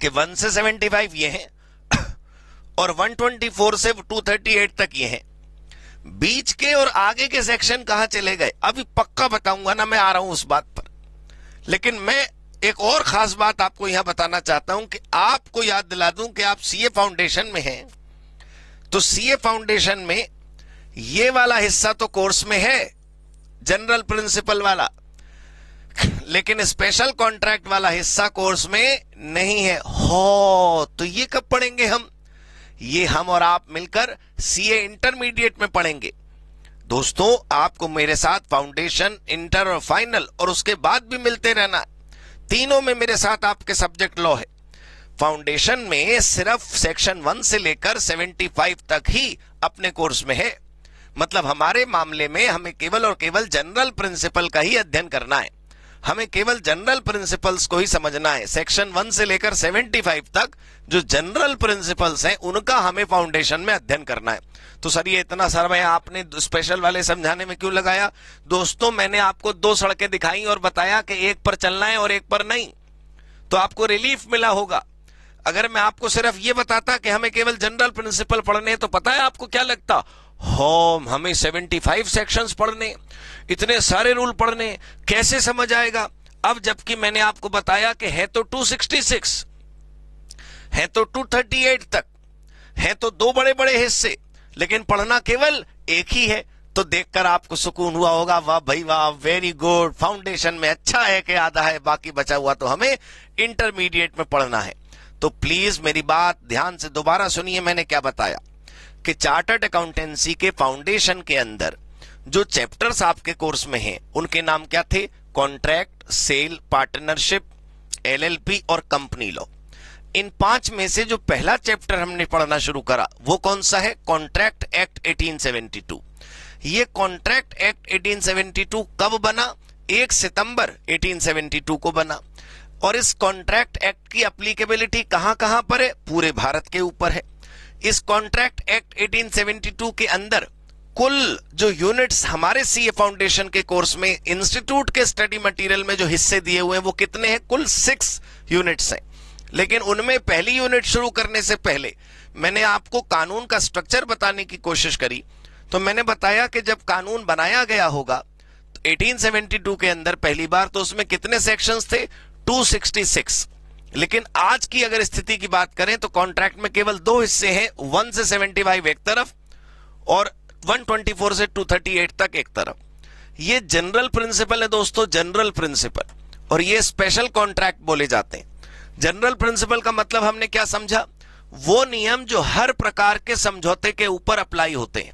कि वन से सेवेंटी फाइव ये है और 124 से 238 तक ये है। बीच के और आगे के सेक्शन कहाँ चले गए? अभी पक्का बताऊँगा ना, मैं आ रहा हूँ उस बात पर। लेकिन मैं एक और खास बात आपको यहाँ बताना चाहता हूँ कि आपको याद दिला दूँ कि आप सीए फाउंडेशन में हैं। तो सीए फाउंडेशन में ये वाला हिस्सा तो कोर्स में है, जनरल प्रिंसिपल वाला। लेकिन स्पेशल कॉन्ट्रैक्ट वाला हिस्सा कोर्स में नहीं है। हो तो ये कब पढ़ेंगे हम? ये हम और आप मिलकर सीए इंटरमीडिएट में पढ़ेंगे। दोस्तों, आपको मेरे साथ फाउंडेशन इंटर और फाइनल और उसके बाद भी मिलते रहना। तीनों में मेरे साथ आपके सब्जेक्ट लॉ है। फाउंडेशन में सिर्फ़ सेक्शन वन से लेकर सेवेंटी फाइव तक ही अपने कोर्स में है। मतलब हमारे मामले में हमें केवल और केवल जनरल प्रिंसिपल का ही अध्ययन करना है। हमें केवल जनरल प्रिंसिपल्स को ही समझना है। सेक्शन वन से लेकर सेवेंटी फाइव तक जो जनरल प्रिंसिपल्स हैं, उनका हमें फाउंडेशन में अध्ययन करना है। तो सर, ये इतना समय आपने स्पेशल वाले समझाने में क्यों लगाया? दोस्तों, मैंने आपको दो सड़कें दिखाई और बताया कि एक पर चलना है और एक पर नहीं। तो आपको रिलीफ मिला होगा। अगर मैं आपको सिर्फ़ ये बताता कि हमें केवल जनरल प्रिंसिपल पढ़ने हैं तो पता है आपको क्या लगता? होम, हमें 75 सेक्शंस पढ़ने, इतने सारे रूल पढ़ने, कैसे समझ आएगा? अब जबकि मैंने आपको बताया कि है तो 266 है तो 238 तक, है तो दो बड़े बड़े हिस्से, लेकिन पढ़ना केवल एक ही है। तो देखकर आपको सुकून हुआ होगा, वाह भाई वाह वेरी गुड फाउंडेशन में अच्छा है कि आधा है, बाकी बचा हुआ तो हमें इंटरमीडिएट में पढ़ना है। तो प्लीज़ मेरी बात ध्यान से दोबारा सुनिए, मैंने क्या बताया। कि चार्टर्ड अकाउंटेंसी के फाउंडेशन के अंदर, जो चैप्टर्स आपके कोर्स में हैं, उनके नाम क्या थे? कॉन्ट्रैक्ट सेल पार्टनरशिप एलएलपी और कंपनी लॉ इन पाँच में से जो पहला चैप्टर हमने पढ़ना शुरू करा, वो कौन सा है? कॉन्ट्रैक्ट एक्ट 1872 ये कॉन्ट्रैक्ट एक्ट 1872 कब बना? एक सितंबर 1872 को बना। और इस कॉन्ट्रैक्ट एक्ट की अप्लीकेबिलिटी कहाँ कहाँ पर है? पूरे भारत के ऊपर है। इस कॉन्ट्रैक्ट एक्ट 1872 के अंदर कुल जो यूनिट्स हमारे सीए फाउंडेशन के कोर्स में इंस्टीट्यूट के स्टडी मटेरियल में जो हिस्से दिए हुए हैं, वो कितने हैं? कुल सिक्स यूनिट्स हैं। लेकिन उनमें पहली यूनिट शुरू करने से पहले मैंने आपको कानून का स्ट्रक्चर बताने की कोशिश करी। तो मैंने बताया कि जब कानून बनाया गया होगा तो 1872 के अंदर पहली बार तो उसमें कितने सेक्शंस थे? 266 लेकिन आज की अगर स्थिति की बात करें तो कॉन्ट्रैक्ट में केवल दो हिस्से हैं वन से 75 एक तरफ़ और 124 से 238 तक एक तरफ़। ये जनरल प्रिंसिपल है दोस्तों जनरल प्रिंसिपल और ये स्पेशल कॉन्ट्रैक्ट बोले जाते हैं। जनरल प्रिंसिपल का मतलब हमने क्या समझा? वो नियम जो हर प्रकार के समझौते के ऊपर अप्लाई होते हैं।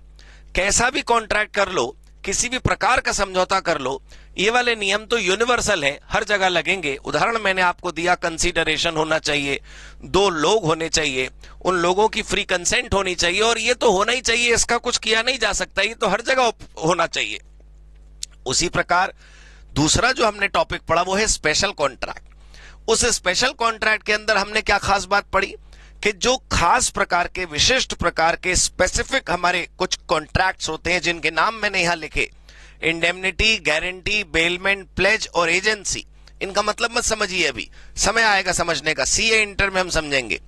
कैसा भी कॉन्ट्रैक्ट कर लो, किसी भी प्रकार का समझौता कर लो ये वाले नियम तो यूनिवर्सल है, हर जगह लगेंगे। उदाहरण मैंने आपको दिया कंसीडरेशन होना चाहिए, दो लोग होने चाहिए, उन लोगों की फ्री कंसेंट होनी चाहिए, और ये तो होना ही चाहिए, इसका कुछ किया नहीं जा सकता, ये तो हर जगह होना चाहिए। उसी प्रकार, दूसरा जो हमने टॉपिक पढ़ा, वो है स्पेशल कॉन्ट्रैक्ट उस स्पेशल कॉन्ट्रैक्ट के अंदर हमने क्या खास बात पढ़ी? कि जो खास प्रकार के, विशिष्ट प्रकार के स्पेसिफिक हमारे कुछ कॉन्ट्रैक्ट्स होते हैं, जिनके नाम मैंने यहाँ लिखे इंडेमनिटी गारंटी बेलमेंट प्लेज और एजेंसी इनका मतलब मत समझिए अभी। समय आएगा समझने का। सी इंटर में हम समझेंगे।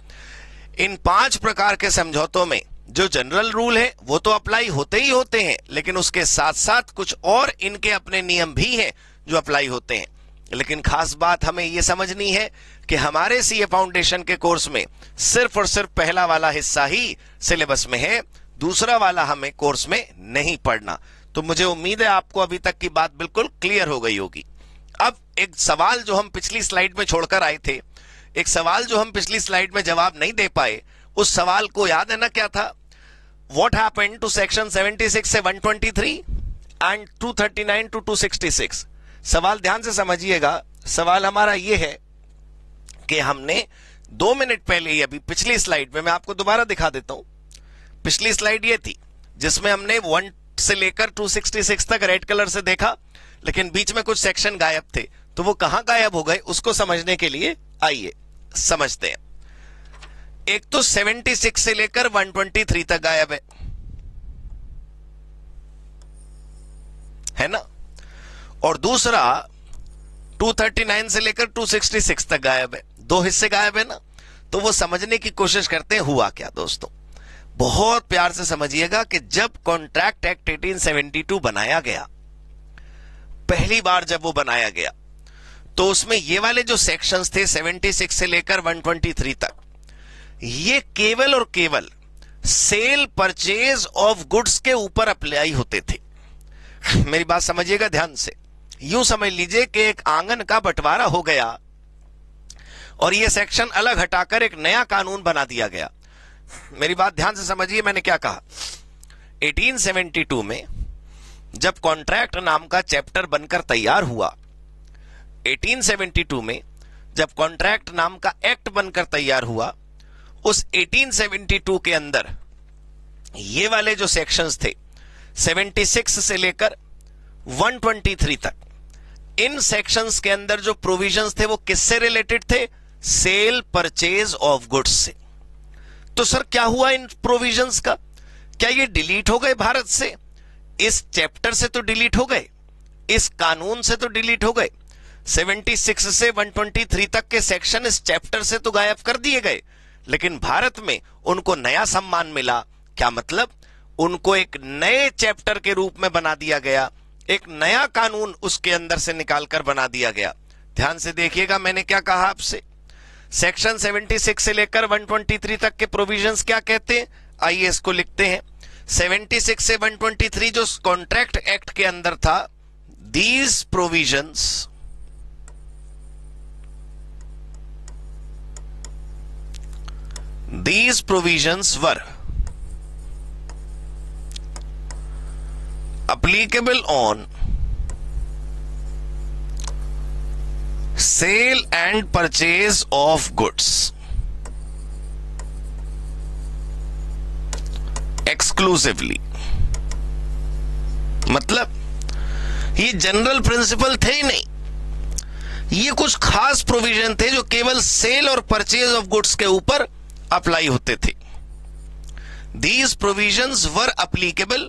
इन पाँच प्रकार के समझौतों में जो जनरल रूल है, वो तो अप्लाई होते ही होते हैं, लेकिन उसके साथ साथ कुछ और इनके अपने नियम भी हैं जो अप्लाई होते हैं। लेकिन खास बात हमें यह समझनी है कि हमारे सीए फाउंडेशन के कोर्स में सिर्फ़ और सिर्फ़ पहला वाला हिस्सा ही सिलेबस में है, दूसरा वाला हमें कोर्स में नहीं पढ़ना। तो मुझे उम्मीद है आपको अभी तक की बात बिल्कुल क्लियर हो गई होगी। अब एक सवाल जो हम पिछली स्लाइड में छोड़कर आए थे, एक सवाल जो हम पिछली स्लाइड में जवाब नहीं दे पाए, उस सवाल को याद है ना क्या था? वॉट हैपन टू सेक्शन 76 से 123 एंड 239 टू 266 सवाल ध्यान से समझिएगा। सवाल हमारा यह है कि हमने दो मिनट पहले ही अभी पिछली स्लाइड में, मैं आपको दोबारा दिखा देता हूँ। पिछली स्लाइड ये थी, जिसमें हमने वन से लेकर 266 तक रेड कलर से देखा, लेकिन बीच में कुछ सेक्शन गायब थे। तो वो कहाँ गायब हो गए, उसको समझने के लिए आइए, समझते हैं। एक तो 76 से लेकर 123 तक गायब है। है ना? और दूसरा 239 से लेकर 266 तक गायब है। दो हिस्से गायब है ना? तो वो समझने की कोशिश करते हैं, हुआ क्या दोस्तों? बहुत प्यार से समझिएगा कि जब कॉन्ट्रैक्ट एक्ट 1872 बनाया गया, पहली बार जब वो बनाया गया तो उसमें ये वाले जो सेक्शंस थे 76 से लेकर 123 तक, ये केवल और केवल सेल परचेज ऑफ़ गुड्स के ऊपर अप्लाई होते थे। मेरी बात समझिएगा ध्यान से। यूँ समझ लीजिए कि एक आँगन का बंटवारा हो गया और यह सेक्शन अलग हटाकर एक नया कानून बना दिया गया। मेरी बात ध्यान से समझिए, मैंने क्या कहा? 1872 में जब कॉन्ट्रैक्ट नाम का चैप्टर बनकर तैयार हुआ 1872 में जब कॉन्ट्रैक्ट नाम का एक्ट बनकर तैयार हुआ, उस 1872 के अंदर ये वाले जो सेक्शंस थे 76 से लेकर 123 तक, इन सेक्शंस के अंदर जो प्रोविजंस थे वो किससे रिलेटेड थे? सेल परचेज ऑफ़ गुड्स से। तो सर, क्या हुआ इन प्रोविजंस का? क्या ये डिलीट हो गए भारत से? इस चैप्टर से तो डिलीट हो गए। इस कानून से तो डिलीट हो गए। 76 से 123 तक के सेक्शन इस चैप्टर से तो गायब कर दिए गए। लेकिन भारत में उनको नया सम्मान मिला। क्या मतलब? उनको एक नए चैप्टर के रूप में बना दिया गया। एक नया कानून उसके अंदर से निकालकर बना दिया गया। ध्यान से देखिएगा मैंने क्या कहा आपसे। सेक्शन 76 से लेकर 123 तक के प्रोविजंस क्या कहते हैं? आइए इसको लिखते हैं। 76 से 123 जो कॉन्ट्रैक्ट एक्ट के अंदर था these provisions these provisions were applicable on sale and purchase of goods. Exclusively मतलब ये जनरल प्रिंसिपल थे ही नहीं। ये कुछ खास प्रोविज़न थे जो केवल सेल और परचेज ऑफ़ गुड्स के ऊपर अप्लाई होते थे। These provisions were applicable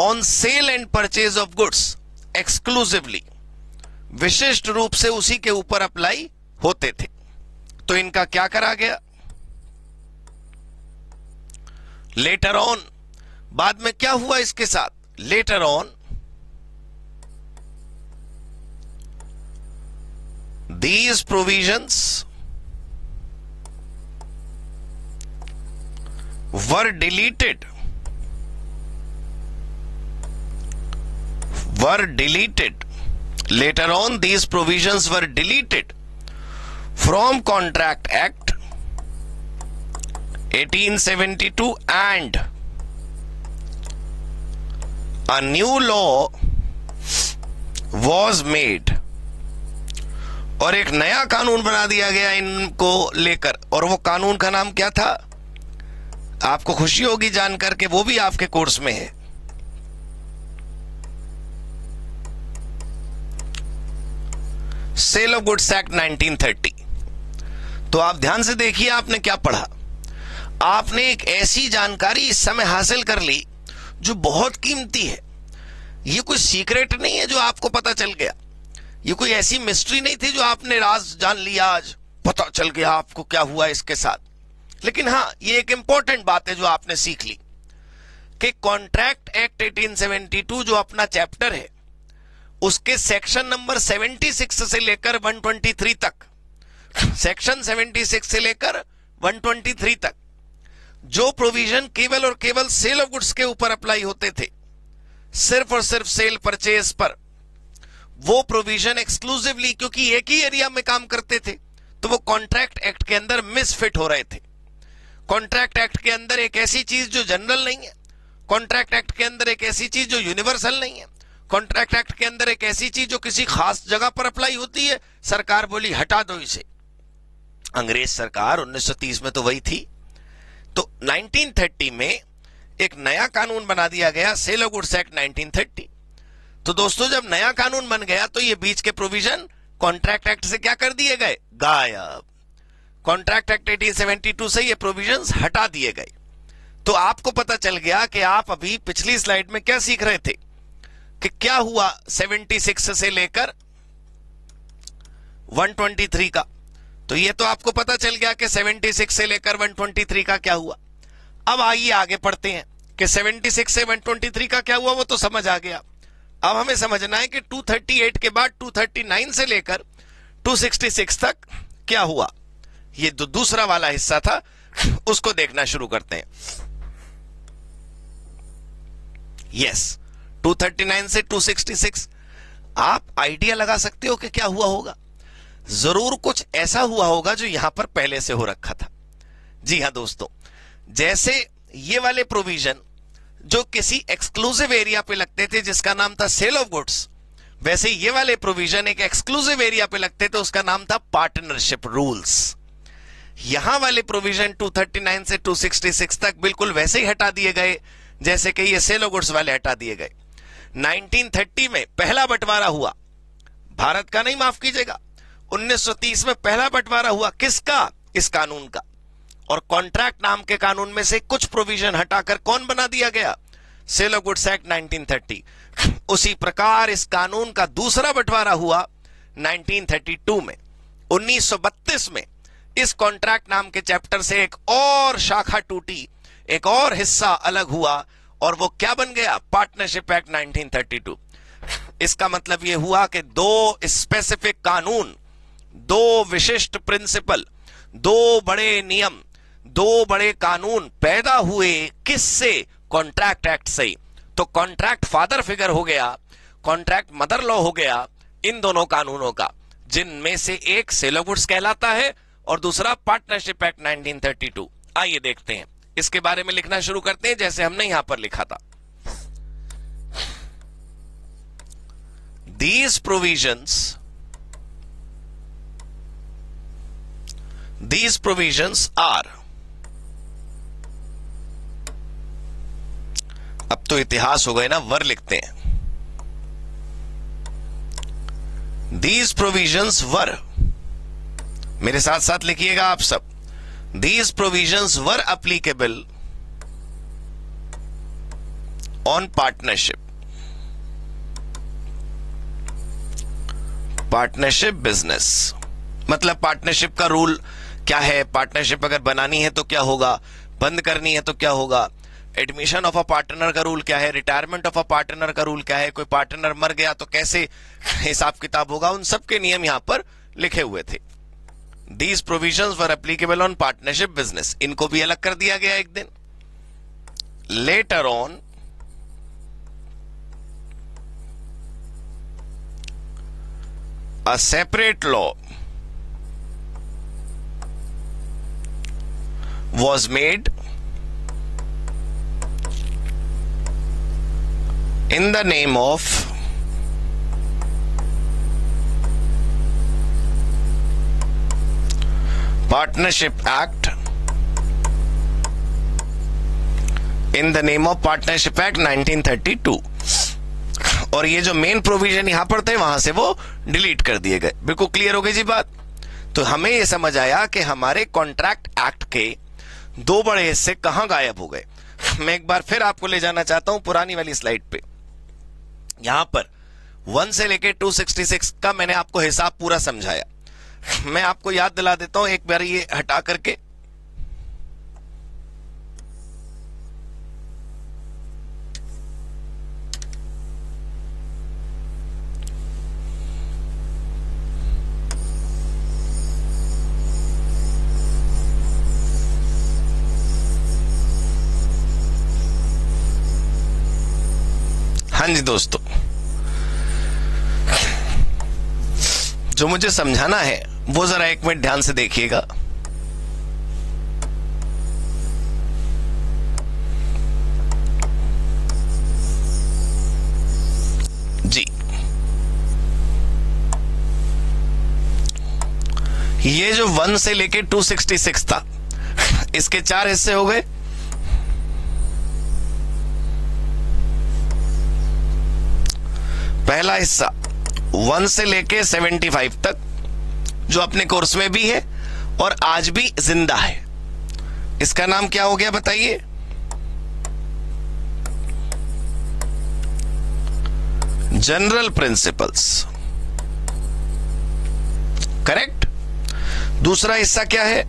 on sale and purchase of goods exclusively विशिष्ट रूप से उसी के ऊपर अप्लाई होते थे। तो इनका क्या करा गया? लेटर ऑन बाद में क्या हुआ इसके साथ? Later on these provisions were deleted. Were deleted. Later on these provisions were deleted from contract act 1872 and a new law was made और एक नया कानून बना दिया गया इनको लेकर और वो कानून का नाम क्या था आपको खुशी होगी जानकर के वो भी आपके कोर्स में है सेल ऑफ़ गुड्स एक्ट 1930 तो आप ध्यान से देखिए आपने क्या पढ़ा। आपने एक ऐसी जानकारी इस समय हासिल कर ली जो बहुत कीमती है। ये कोई सीक्रेट नहीं है जो आपको पता चल गया। ये कोई ऐसी मिस्ट्री नहीं थी जो आपने राज जान लिया आज, पता चल गया आपको क्या हुआ इसके साथ। लेकिन हाँ ये एक इंपॉर्टेंट बात है जो आपने सीख ली कि कॉन्ट्रैक्ट एक्ट 1872 जो अपना चैप्टर है उसके सेक्शन नंबर 76 से लेकर 123 तक। सेक्शन 76 से लेकर 123 तक। जो प्रोविज़न केवल और केवल सेल ऑफ़ गुड्स के ऊपर अप्लाई होते थे, सिर्फ़ और सिर्फ़ सेल परचेज पर, वो प्रोविज़न एक्सक्लूसिवली क्योंकि एक ही एरिया में काम करते थे तो वो कॉन्ट्रैक्ट एक्ट के अंदर मिसफिट हो रहे थे। कॉन्ट्रैक्ट एक्ट के अंदर एक ऐसी चीज़ जो जनरल नहीं है कॉन्ट्रैक्ट एक्ट के अंदर एक ऐसी चीज़ जो यूनिवर्सल नहीं है। कॉन्ट्रैक्ट एक्ट के अंदर एक ऐसी चीज़ जो किसी खास जगह पर अप्लाई होती है, सरकार बोली, हटा दो इसे। अंग्रेज़ सरकार 1930 में तो वही थी। तो 1930 में एक नया कानून बना दिया गया सेल गुड्स एक्ट 1930 तो दोस्तों, जब नया कानून बन गया तो ये बीच के प्रोविज़न कॉन्ट्रैक्ट एक्ट से क्या कर दिए गए? गायब। कॉन्ट्रैक्ट एक्ट 1872 से ये प्रोविजंस हटा दिए गए। तो आपको पता चल गया कि आप अभी पिछली स्लाइड में क्या सीख रहे थे? कि क्या हुआ 76 से लेकर 123 का? तो ये तो आपको पता चल गया कि 76 से लेकर 123 का क्या हुआ। अब आइए आगे पढ़ते हैं कि 76 से 123 का क्या हुआ, वो तो समझ आ गया। अब हमें समझना है कि 238 के बाद 239 से लेकर 266 तक क्या हुआ। ये जो दूसरा वाला हिस्सा था, उसको देखना शुरू करते हैं। यस 239 से 266 आप आइडिया लगा सकते हो कि क्या हुआ होगा? ज़रूर कुछ ऐसा हुआ होगा जो यहाँ पर पहले से हो रखा था। जी हाँ दोस्तों, जैसे ये वाले प्रोविज़न जो किसी एक्सक्लूसिव एरिया पे लगते थे, जिसका नाम था सेल ऑफ़ गुड्स वैसे ये वाले प्रोविज़न एक एक्सक्लूसिव एरिया पे लगते थे, उसका नाम था पार्टनरशिप रूल्स यहाँ वाले प्रोविज़न 239 से 266 तक बिल्कुल वैसे ही हटा दिए गए, जैसे कि ये सेलो गुड्स वाले हटा दिए गए। 1930 में पहला बंटवारा हुआ। भारत का नहीं माफ़ कीजिएगा। 1930 में पहला बंटवारा हुआ किसका? इस कानून का। और कॉन्ट्रैक्ट नाम के कानून में से कुछ प्रोविज़न हटाकर कौन बना दिया गया? सेल ऑफ़ गुड्स एक्ट 1930 उसी प्रकार इस कानून का दूसरा बंटवारा हुआ 1932 में। 1932 में इस कॉन्ट्रैक्ट नाम के चैप्टर से एक और शाखा टूटी, एक और हिस्सा अलग हुआ और वो क्या बन गया? पार्टनरशिप एक्ट 1932 इसका मतलब यह हुआ कि दो स्पेसिफिक कानून, दो विशिष्ट प्रिंसिपल दो बड़े नियम, दो बड़े कानून पैदा हुए किससे? कॉन्ट्रैक्ट एक्ट से तो कॉन्ट्रैक्ट फादर फिगर हो गया कॉन्ट्रैक्ट मदर लॉ हो गया, इन दोनों कानूनों का, जिनमें से एक सेलोगुड्स कहलाता है और दूसरा पार्टनरशिप एक्ट 1932 आइए देखते हैं। इसके बारे में लिखना शुरू करते हैं, जैसे हमने यहाँ पर लिखा था। These provisions these provisions are अब तो इतिहास हो गए ना, वर लिखते हैं। दीज प्रोविजंस वर मेरे साथ साथ लिखिएगा आप सब। These provisions were applicable on partnership partnership business मतलब पार्टनरशिप का रूल क्या है? पार्टनरशिप अगर बनानी है तो क्या होगा? बंद करनी है तो क्या होगा? एडमिशन ऑफ़ अ पार्टनर का रूल क्या है? रिटायरमेंट ऑफ़ अ पार्टनर का रूल क्या है? कोई पार्टनर मर गया तो कैसे हिसाब किताब होगा? उन सब के नियम यहाँ पर लिखे हुए थे। These provision were applicable on partnership business इनको भी अलग कर दिया गया एक दिन। Later on a separate law was made in the name of Partnership Act. In the name of Partnership Act 1932 और ये जो मेन प्रोविज़न यहाँ पर थे, वहाँ से वो डिलीट कर दिए गए। बिल्कुल क्लियर हो गई जी बात? तो हमें ये समझ आया कि हमारे कॉन्ट्रैक्ट एक्ट के दो बड़े हिस्से कहाँ गायब हो गए। मैं एक बार फिर आपको ले जाना चाहता हूँ पुरानी वाली स्लाइड पे। यहाँ पर वन से लेके 266 का मैंने आपको हिसाब पूरा समझाया। मैं आपको याद दिला देता हूँ एक बार ये हटा करके। हाँ जी दोस्तों जो मुझे समझाना है, वो जरा एक मिनट ध्यान से देखिएगा। जी। ये जो वन से लेके 266 था, इसके चार हिस्से हो गए। पहला हिस्सा वन से लेके सेवेंटी फाइव तक, जो अपने कोर्स में भी है और आज भी ज़िंदा है। इसका नाम क्या हो गया बताइए? General principles. करेक्ट? दूसरा हिस्सा क्या है?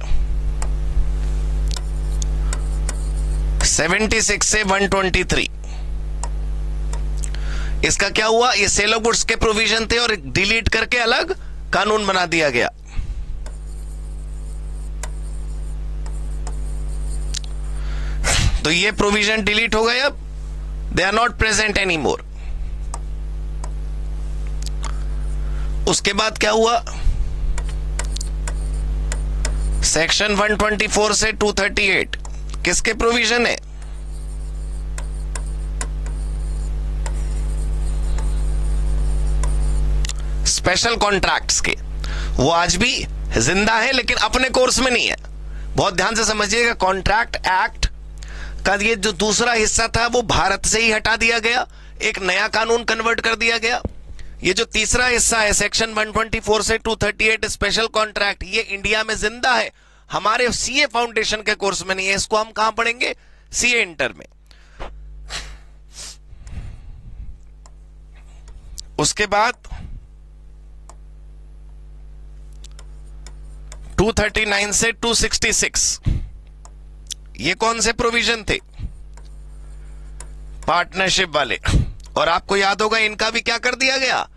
76 से 123 इसका क्या हुआ? ये सेलो गुड्स के प्रोविज़न थे और डिलीट करके अलग कानून बना दिया गया। तो ये प्रोविज़न डिलीट हो गए अब। They are not present any more उसके बाद क्या हुआ? सेक्शन 124 से 238 किसके प्रोविज़न है? स्पेशल कॉन्ट्रैक्ट्स के। वो आज भी ज़िंदा है, लेकिन अपने कोर्स में नहीं है। बहुत ध्यान से समझिएगा कॉन्ट्रैक्ट एक्ट का ये जो दूसरा हिस्सा था, वो भारत से ही हटा दिया गया। एक नया कानून कन्वर्ट कर दिया गया। ये जो तीसरा हिस्सा है सेक्शन 124 से 238 स्पेशल कॉन्ट्रैक्ट ये इंडिया में ज़िंदा है। हमारे सीए फाउंडेशन के कोर्स में नहीं है। इसको हम कहाँ पढ़ेंगे? सीए इंटर में। उसके बाद 239 से 266 ये कौन से प्रोविज़न थे? पार्टनरशिप वाले। और आपको याद होगा, इनका भी क्या कर दिया गया?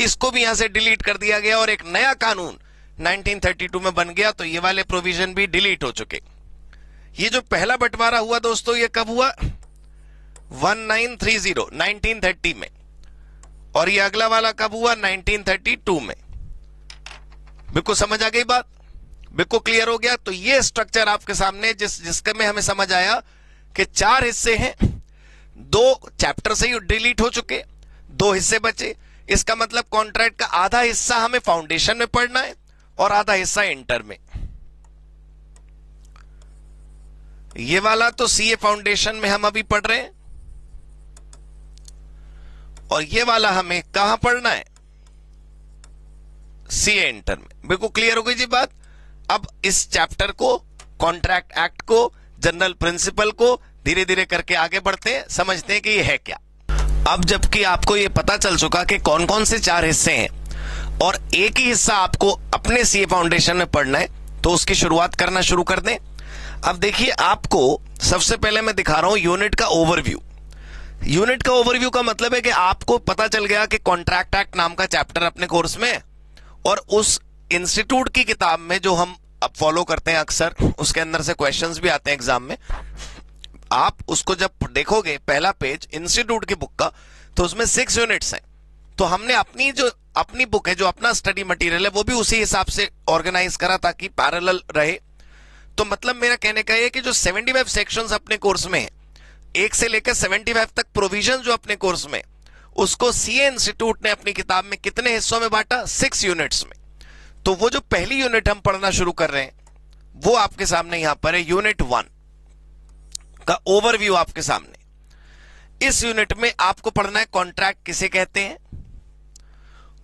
इसको भी यहाँ से डिलीट कर दिया गया और एक नया कानून 1932 में बन गया तो ये वाले प्रोविज़न भी डिलीट हो चुके। ये जो पहला बंटवारा हुआ दोस्तों, ये कब हुआ? 1930 1930 में। और ये अगला वाला कब हुआ? 1932 में। बिल्कुल समझ आ गई बात? बिल्कुल क्लियर हो गया? तो ये स्ट्रक्चर आपके सामने, जिस, जिसके में हमें समझ आया कि चार हिस्से हैं। दो चैप्टर से ही डिलीट हो चुके, दो हिस्से बचे। इसका मतलब कॉन्ट्रैक्ट का आधा हिस्सा हमें फाउंडेशन में पढ़ना है और आधा हिस्सा इंटर में। ये वाला तो सीए फाउंडेशन में हम अभी पढ़ रहे हैं। और ये वाला हमें कहाँ पढ़ना है? सीए इंटर में। बिल्कुल क्लियर हो गई जी बात? अब इस चैप्टर को कॉन्ट्रैक्ट एक्ट को जनरल प्रिंसिपल को धीरे धीरे करके आगे बढ़ते हैं, समझते हैं कि ये है क्या। अब जबकि आपको ये पता चल चुका कि कौन कौन से चार हिस्से हैं और एक ही हिस्सा आपको अपने सीए फाउंडेशन में पढ़ना है तो उसकी शुरुआत करना शुरू कर दें। अब देखिए, आपको सबसे पहले मैं दिखा रहा हूँ यूनिट का ओवरव्यू यूनिट का ओवरव्यू का मतलब है कि आपको पता चल गया कि कॉन्ट्रैक्ट एक्ट नाम का चैप्टर अपने कोर्स में और उस इंस्टीट्यूट की किताब में जो हम अब फॉलो करते हैं अक्सर, उसके अंदर से क्वेश्चंस भी आते हैं एग्ज़ाम में। आप उसको जब देखोगे, पहला पेज इंस्टीट्यूट की बुक का तो उसमें सिक्स यूनिट्स हैं। तो हमने अपनी जो, अपनी बुक है, जो अपना स्टडी मटेरियल है, वो भी उसी हिसाब से ऑर्गेनाइज करा ताकि पैरेलल रहे। तो मतलब मेरा कहने का ये कि जो 75 सेक्शंस अपने कोर्स में है, एक से लेकर 75 तक प्रोविज़न जो अपने कोर्स में उसको सीए इंस्टीट्यूट ने अपनी किताब में कितने हिस्सों में बांटा? सिक्स यूनिट्स में। तो वो जो पहली यूनिट हम पढ़ना शुरू कर रहे हैं, वो आपके सामने यहाँ पर है यूनिट वन का ओवरव्यू आपके सामने। इस यूनिट में आपको पढ़ना है कॉन्ट्रैक्ट किसे कहते हैं?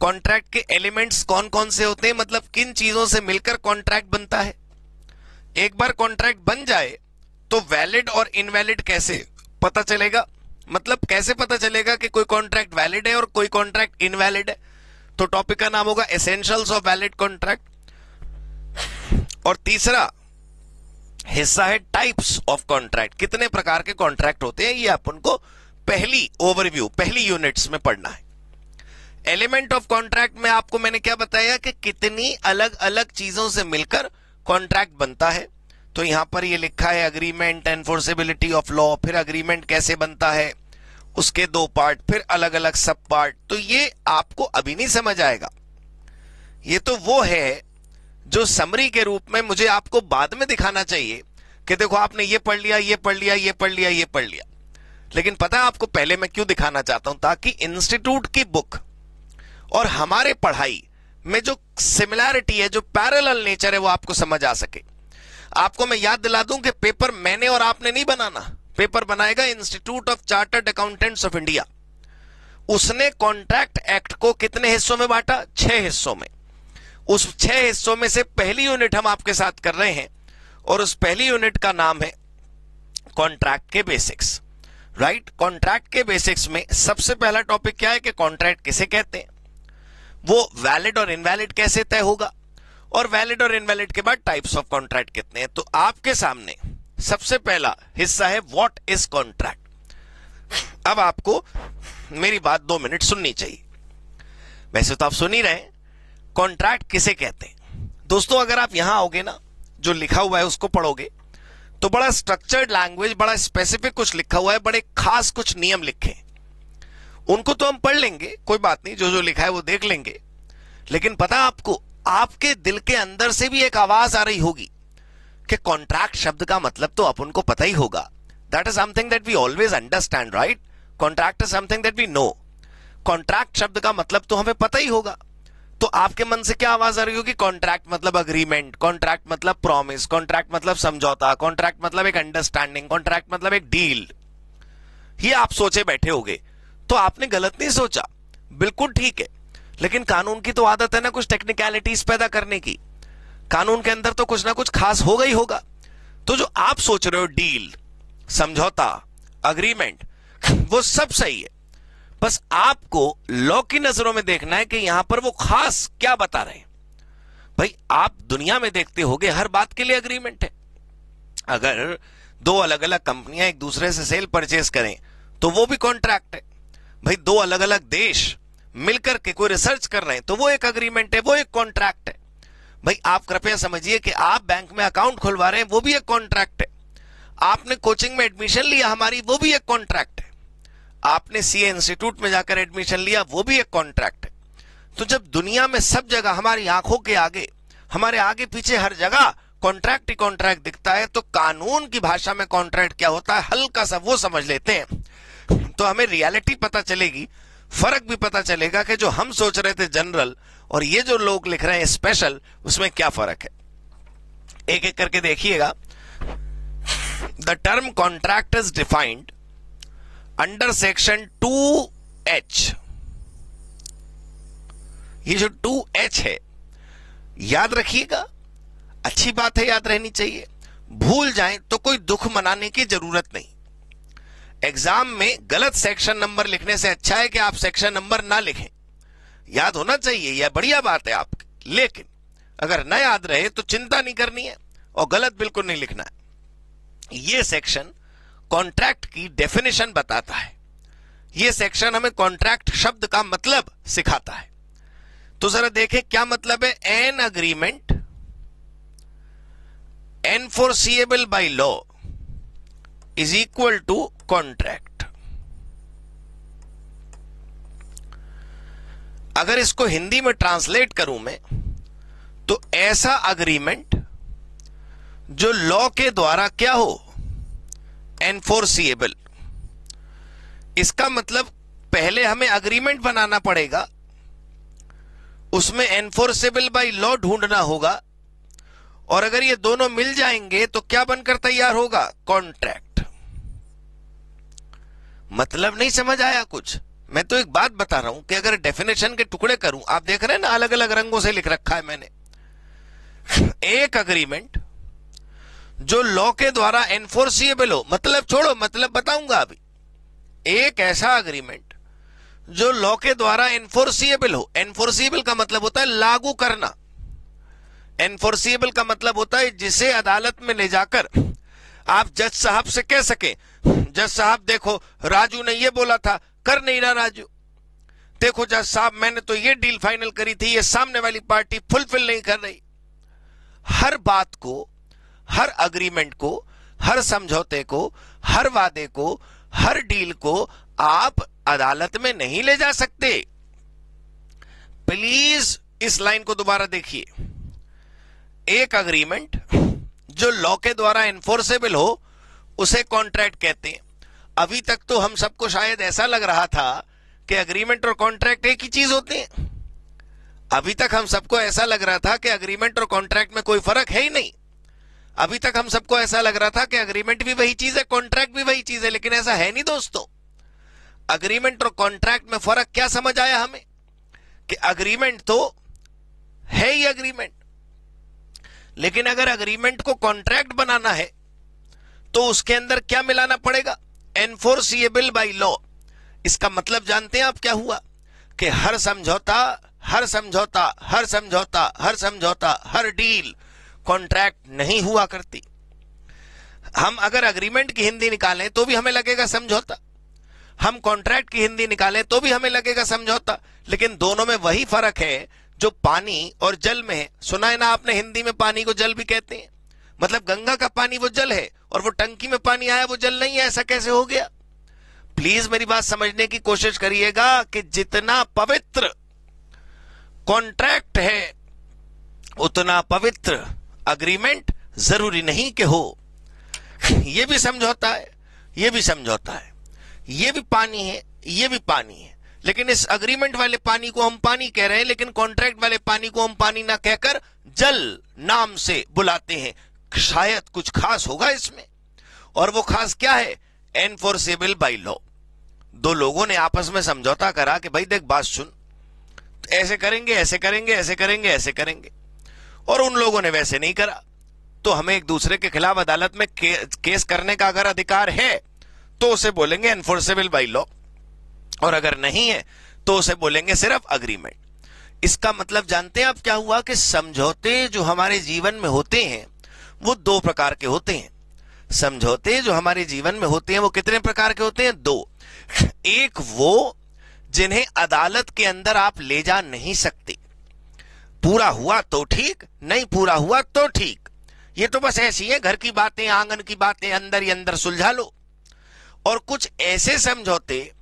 कॉन्ट्रैक्ट के एलिमेंट्स कौन कौन से होते हैं? मतलब किन चीज़ों से मिलकर कॉन्ट्रैक्ट बनता है? एक बार कॉन्ट्रैक्ट बन जाए तो वैलिड और इनवैलिड कैसे पता चलेगा? मतलब कैसे पता चलेगा कि कोई कॉन्ट्रैक्ट वैलिड है और कोई कॉन्ट्रैक्ट इनवैलिड है? तो टॉपिक का नाम होगा एसेंशियल्स ऑफ़ वैलिड कॉन्ट्रैक्ट और तीसरा हिस्सा है टाइप्स ऑफ़ कॉन्ट्रैक्ट कितने प्रकार के कॉन्ट्रैक्ट होते हैं, ये अपन को पहली ओवरव्यू पहली यूनिट्स में पढ़ना है। एलिमेंट ऑफ़ कॉन्ट्रैक्ट में आपको मैंने क्या बताया कि कितनी अलग अलग चीज़ों से मिलकर कॉन्ट्रैक्ट बनता है। तो यहाँ पर ये लिखा है अग्रीमेंट एनफोर्सेबिलिटी ऑफ़ लॉ फिर अग्रीमेंट कैसे बनता है? उसके दो पार्ट फिर अलग अलग सब पार्ट तो ये आपको अभी नहीं समझ आएगा। ये तो वो है जो समरी के रूप में मुझे आपको बाद में दिखाना चाहिए कि देखो आपने ये पढ़ लिया, ये पढ़ लिया, ये पढ़ लिया, ये पढ़ लिया। लेकिन पता है आपको पहले मैं क्यों दिखाना चाहता हूँ? ताकि इंस्टीट्यूट की बुक और हमारे पढ़ाई में जो सिमिलैरिटी है, जो पैरेलल नेचर है, वो आपको समझ आ सके। आपको मैं याद दिला दूँ कि पेपर मैंने और आपने नहीं बनाना। पेपर बनाएगा institute of chartered accountants of India. उसने कॉन्ट्रैक्ट एक्ट को कितने हिस्सों में बांटा? छह हिस्सों में। उस छह हिस्सों में से पहली यूनिट हम आपके साथ कर रहे हैं और उस पहली यूनिट का नाम है कॉन्ट्रैक्ट के बेसिक्स। राइट? कॉन्ट्रैक्ट के बेसिक्स में सबसे पहला टॉपिक क्या है कि कॉन्ट्रैक्ट किसे कहते हैं? वो वैलिड और इनवैलिड कैसे तय होगा? और वैलिड और इनवैलिड के बाद टाइप्स ऑफ़ कॉन्ट्रैक्ट कितने हैं? तो आपके सामने सबसे पहला हिस्सा है व्हाट इज़ कॉन्ट्रैक्ट अब आपको मेरी बात दो मिनट सुननी चाहिए। वैसे तो आप सुन ही रहे कॉन्ट्रैक्ट किसे कहते हैं? दोस्तों, अगर आप यहाँ आओगे ना, जो लिखा हुआ है उसको पढ़ोगे तो बड़ा स्ट्रक्चर्ड लैंग्वेज बड़ा स्पेसिफिक कुछ लिखा हुआ है, बड़े खास कुछ नियम लिखे उनको तो हम पढ़ लेंगे, कोई बात नहीं जो जो लिखा है वो देख लेंगे। लेकिन पता आपको, आपके दिल के अंदर से भी एक आवाज़ आ रही होगी। कि कॉन्ट्रैक्ट शब्द का मतलब तो अपन को पता ही होगा। That is something that we always understand right contract is something that we know contract शब्द का मतलब तो हमें पता ही होगा। तो आपके मन से क्या आवाज़ आ रही होगी? कॉन्ट्रैक्ट मतलब अग्रीमेंट कॉन्ट्रैक्ट मतलब प्रॉमिस कॉन्ट्रैक्ट मतलब समझौता कॉन्ट्रैक्ट मतलब एक अंडरस्टैंडिंग कॉन्ट्रैक्ट मतलब एक डील ये आप सोचे बैठे होगे। तो आपने गलत नहीं सोचा। बिल्कुल ठीक है। लेकिन कानून की तो आदत है ना कुछ टेक्निकलिटीज पैदा करने की। कानून के अंदर तो कुछ ना कुछ खास होगा ही होगा। तो जो आप सोच रहे हो डील, समझौता, अग्रीमेंट, वो सब सही है। बस आपको लॉ की नज़रों में देखना है कि यहाँ पर वो खास क्या बता रहे हैं। भाई, आप दुनिया में देखते होगे, हर बात के लिए अग्रीमेंट है। अगर दो अलग अलग कंपनियाँ एक दूसरे से सेल परचेज करें तो वो भी कॉन्ट्रैक्ट है। भाई, दो अलग अलग देश मिलकर के कोई रिसर्च कर रहे हैं तो वो एक अग्रीमेंट है, वो एक कॉन्ट्रैक्ट है। भाई आप कृपया समझिए कि आप बैंक में अकाउंट खुलवा रहे हैं, वो भी एक कॉन्ट्रैक्ट है। आपने कोचिंग में एडमिशन लिया हमारी, वो भी एक कॉन्ट्रैक्ट है। आपने सीए इंस्टीट्यूट में जाकर एडमिशन लिया, वो भी एक कॉन्ट्रैक्ट है। तो जब दुनिया में सब जगह, हमारी आँखों के आगे, हमारे आगे पीछे हर जगह कॉन्ट्रैक्ट ही कॉन्ट्रैक्ट दिखता है तो कानून की भाषा में कॉन्ट्रैक्ट क्या होता है? हल्का सा वो समझ लेते हैं। तो हमें रियलिटी पता चलेगी, फ़र्क भी पता चलेगा कि जो हम सोच रहे थे जनरल और ये जो लोग लिख रहे हैं स्पेशल उसमें क्या फ़र्क है? एक एक करके देखिएगा। The term contract is defined under section two H ये जो टू एच है, याद रखिएगा। अच्छी बात है याद रहनी चाहिए। भूल जाए तो कोई दुख मनाने की ज़रूरत नहीं। एग्ज़ाम में गलत सेक्शन नंबर लिखने से अच्छा है कि आप सेक्शन नंबर ना लिखें। याद होना चाहिए, यह बढ़िया बात है आपकी। लेकिन, अगर न याद रहे तो चिंता नहीं करनी है और गलत बिल्कुल नहीं लिखना है। यह सेक्शन कॉन्ट्रैक्ट की डेफिनेशन बताता है। यह सेक्शन हमें कॉन्ट्रैक्ट शब्द का मतलब सिखाता है। तो जरा देखें क्या मतलब है an agreement enforceable by law is equal to contract अगर इसको हिंदी में ट्रांसलेट करूँ मैं तो ऐसा अग्रीमेंट जो लॉ के द्वारा क्या हो? एनफोर्सिएबल इसका मतलब पहले हमें अग्रीमेंट बनाना पड़ेगा, उसमें एनफोर्सेबल बाई लॉ ढूंढना होगा, और अगर ये दोनों मिल जाएँगे तो क्या बनकर तैयार होगा? कॉन्ट्रैक्ट मतलब नहीं समझ आया कुछ? मैं तो एक बात बता रहा हूँ कि अगर डेफिनेशन के टुकड़े करूँ, आप देख रहे हैं ना अलग अलग रंगों से लिख रखा है मैंने। एक अग्रीमेंट जो लॉ के द्वारा एनफोर्सिएबल हो मतलब छोड़ो मतलब बताऊँगा अभी। एक ऐसा अग्रीमेंट जो लॉ के द्वारा एनफोर्सिएबल हो। एनफोर्सिएबल का मतलब होता है लागू करना। एनफोर्सिएबल का मतलब होता है जिसे अदालत में ले जाकर आप जज साहब से कह सके, जज साहब देखो, राजू ने यह बोला था कर नहीं रहा राजू। देखो जज साहब, मैंने तो ये डील फाइनल करी थी, ये सामने वाली पार्टी फुलफिल नहीं कर रही। हर बात को, हर अग्रीमेंट को, हर समझौते को, हर वादे को, हर डील को आप अदालत में नहीं ले जा सकते। प्लीज़ इस लाइन को दोबारा देखिए। एक अग्रीमेंट जो लॉ के द्वारा एनफोर्सेबल हो, उसे कॉन्ट्रैक्ट कहते हैं। अभी तक तो हम सबको शायद ऐसा लग रहा था कि अग्रीमेंट और कॉन्ट्रैक्ट एक ही चीज़ होते हैं। अभी तक हम सबको ऐसा लग रहा था कि अग्रीमेंट और कॉन्ट्रैक्ट में कोई फ़र्क है ही नहीं। अभी तक हम सबको ऐसा लग रहा था कि अग्रीमेंट भी वही चीज़ है कॉन्ट्रैक्ट भी वही चीज़ है, लेकिन ऐसा है नहीं दोस्तों। अग्रीमेंट और कॉन्ट्रैक्ट में फ़र्क क्या समझ आया हमें? कि अग्रीमेंट तो है ही अग्रीमेंट लेकिन अगर अग्रीमेंट को कॉन्ट्रैक्ट बनाना है तो उसके अंदर क्या मिलाना पड़ेगा? एनफोर्सिएबल बाई लॉ इसका मतलब जानते हैं आप क्या हुआ? कि हर समझौता हर समझौता हर समझौता हर समझौता, हर डील कॉन्ट्रैक्ट नहीं हुआ करती। हम अगर अग्रीमेंट की हिंदी निकालें तो भी हमें लगेगा समझौता। हम कॉन्ट्रैक्ट की हिंदी निकालें तो भी हमें लगेगा समझौता। लेकिन दोनों में वही फ़र्क है जो पानी और जल में है। सुना है ना आपने हिंदी में पानी को जल भी कहते हैं? मतलब गंगा का पानी वो जल है और वो टंकी में पानी आया, वो जल नहीं है, ऐसा कैसे हो गया? प्लीज़ मेरी बात समझने की कोशिश करिएगा कि जितना पवित्र कॉन्ट्रैक्ट है, उतना पवित्र अग्रीमेंट ज़रूरी नहीं कि हो। यह भी समझौता है यह भी समझौता है। यह भी पानी है यह भी पानी है। लेकिन इस अग्रीमेंट वाले पानी को हम पानी कह रहे हैं, लेकिन कॉन्ट्रैक्ट वाले पानी को हम पानी ना कहकर जल नाम से बुलाते हैं। शायद कुछ खास होगा इसमें। और वो खास क्या है? एनफोर्सेबल बाई लॉ दो लोगों ने आपस में समझौता करा कि भाई देख बात सुन। ऐसे करेंगे ऐसे करेंगे ऐसे करेंगे ऐसे करेंगे। और उन लोगों ने वैसे नहीं करा। तो हमें एक दूसरे के खिलाफ अदालत में के, केस करने का अगर अधिकार है तो उसे बोलेंगे एनफोर्सेबल बाई लॉ और अगर नहीं है तो उसे बोलेंगे सिर्फ़ अग्रीमेंट इसका मतलब जानते हैं आप क्या हुआ कि समझौते जो हमारे जीवन में होते हैं वो दो प्रकार के होते हैं। समझौते जो हमारे जीवन में होते हैं, वो कितने प्रकार के होते हैं? दो। एक वो जिन्हें अदालत के अंदर आप ले जा नहीं सकते। पूरा हुआ तो ठीक, नहीं पूरा हुआ तो ठीक। ये तो बस ऐसी है, घर की बातें, आँगन की बातें, अंदर ही अंदर सुलझा लो। और कुछ ऐसे समझौते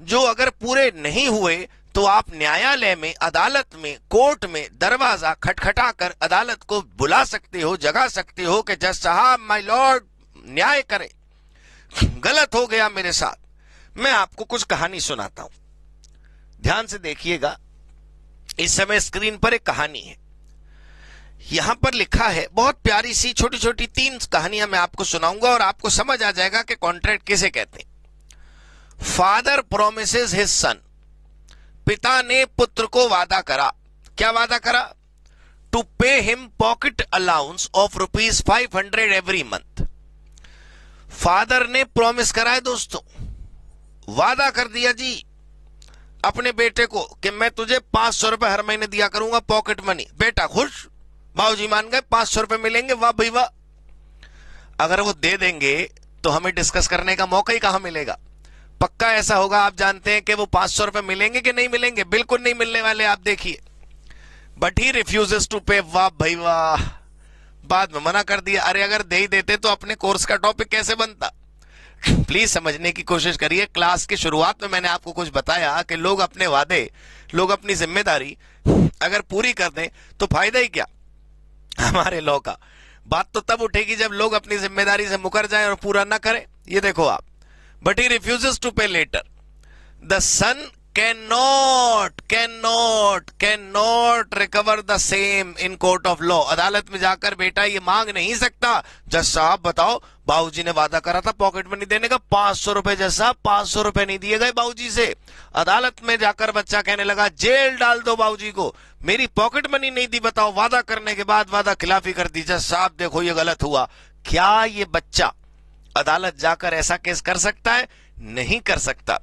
जो अगर पूरे नहीं हुए तो आप न्यायालय में, अदालत में, कोर्ट में दरवाज़ा खटखटा कर अदालत को बुला सकते हो, जगा सकते हो कि जज साहब माय लॉर्ड न्याय करें। गलत हो गया मेरे साथ। मैं आपको कुछ कहानी सुनाता हूँ। ध्यान से देखिएगा, इस समय स्क्रीन पर एक कहानी है। यहाँ पर लिखा है, बहुत प्यारी सी छोटी छोटी तीन कहानियाँ मैं आपको सुनाऊँगा और आपको समझ आ जाएगा कि कॉन्ट्रैक्ट किसे कहते हैं। फादर प्रोमिस हिज सन पिता ने पुत्र को वादा करा। क्या वादा करा? To pay him pocket allowance of rupees five hundred every month father ने प्रॉमिस करा है दोस्तों। वादा कर दिया जी। अपने बेटे को कि मैं तुझे पाँच सौ रुपए हर महीने दिया करूँगा पॉकेट मनी बेटा खुश? बाबूजी मान गए, पाँच सौ रुपए मिलेंगे, वाह भाई वाह। अगर वो दे देंगे तो हमें डिस्कस करने का मौका ही कहाँ मिलेगा? पक्का ऐसा होगा, आप जानते हैं कि वो पाँच सौ रुपए मिलेंगे कि नहीं मिलेंगे? बिल्कुल नहीं मिलने वाले, आप देखिए। बट ही रिफ्यूजेस टू पे वाह भाई वाह। बाद में मना कर दिया। अरे, अगर दे ही देते तो अपने कोर्स का टॉपिक कैसे बनता? प्लीज़ समझने की कोशिश करिए। क्लास की शुरुआत में मैंने आपको कुछ बताया कि लोग अपने वादे, लोग अपनी ज़िम्मेदारी अगर पूरी कर दें तो फ़ायदा ही क्या? हमारे लॉ का। बात तो तब उठेगी जब लोग अपनी ज़िम्मेदारी से मुकर जाएँ और पूरा ना करें। ये देखो आप। But he refuses to pay later. The son cannot, cannot, cannot recover the same in court of law. अदालत में जाकर बेटा ये मांग नहीं सकता। जज साहब बताओ बाबूजी ने वादा करा था पॉकेट मनी देने का पाँच सौ रुपए जज साहब पाँच सौ रुपए नहीं दिए गए बाबूजी से। अदालत में जाकर बच्चा कहने लगा जेल डाल दो बाबूजी को। मेरी पॉकेट मनी नहीं दी बताओ। वादा करने के बाद वादा खिलाफी कर दी। जज साहब देखो ये गलत हुआ। क्या ये बच्चा अदालत जाकर ऐसा केस कर सकता है? नहीं कर सकता।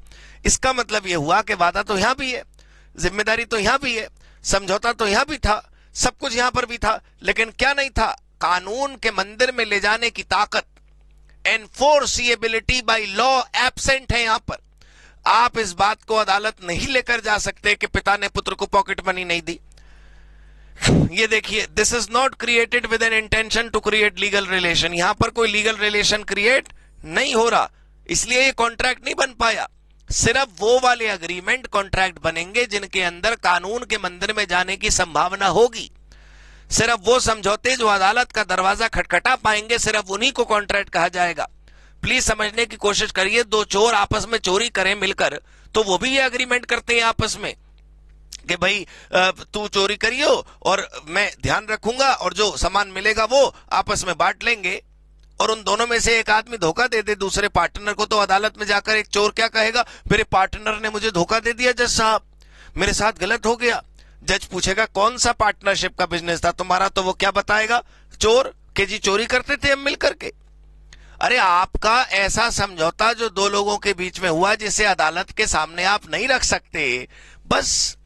इसका मतलब यह हुआ कि वादा तो यहाँ भी है, ज़िम्मेदारी तो यहाँ भी है, समझौता तो यहाँ भी था, सब कुछ यहाँ पर भी था, लेकिन क्या नहीं था? कानून के मंदिर में ले जाने की ताकत एनफोर्सिएबिलिटी बाई लॉ एबसेंट है यहाँ पर। आप इस बात को अदालत नहीं लेकर जा सकते कि पिता ने पुत्र को पॉकेट मनी नहीं दी। ये देखिए this is not created with an intention to create legal relation यहाँ पर कोई लीगल रिलेशन क्रिएट नहीं हो रहा। इसलिए ये कॉन्ट्रैक्ट नहीं बन पाया। सिर्फ़ वो वाले अग्रीमेंट कॉन्ट्रैक्ट बनेंगे जिनके अंदर कानून के मंदिर में जाने की संभावना होगी। सिर्फ़ वो समझौते जो अदालत का दरवाज़ा खटखटा पाएँगे, सिर्फ़ उन्हीं को कॉन्ट्रैक्ट कहा जाएगा। प्लीज़ समझने की कोशिश करिए, दो चोर आपस में चोरी करें मिलकर तो वो भी ये अग्रीमेंट करते हैं आपस में। कि भाई तू चोरी करियो और मैं ध्यान रखूँगा और जो सामान मिलेगा वो आपस में बांट लेंगे। और उन दोनों में से एक आदमी धोखा दे दे, दूसरे पार्टनर को तो अदालत में जाकर एक चोर क्या कहेगा? मेरे पार्टनर ने मुझे धोखा दे दिया जज साहब। मेरे साथ गलत हो गया। जज पूछेगा, कौन सा पार्टनरशिप का बिज़नेस था? तुम्हारा तो वो क्या बताएगा? चोर के जी चोरी करते थे हम मिल करके अरे, आपका ऐसा समझौता जो दो लोगों के बीच में हुआ जिसे अदालत के सामने आप नहीं रख सकते, बस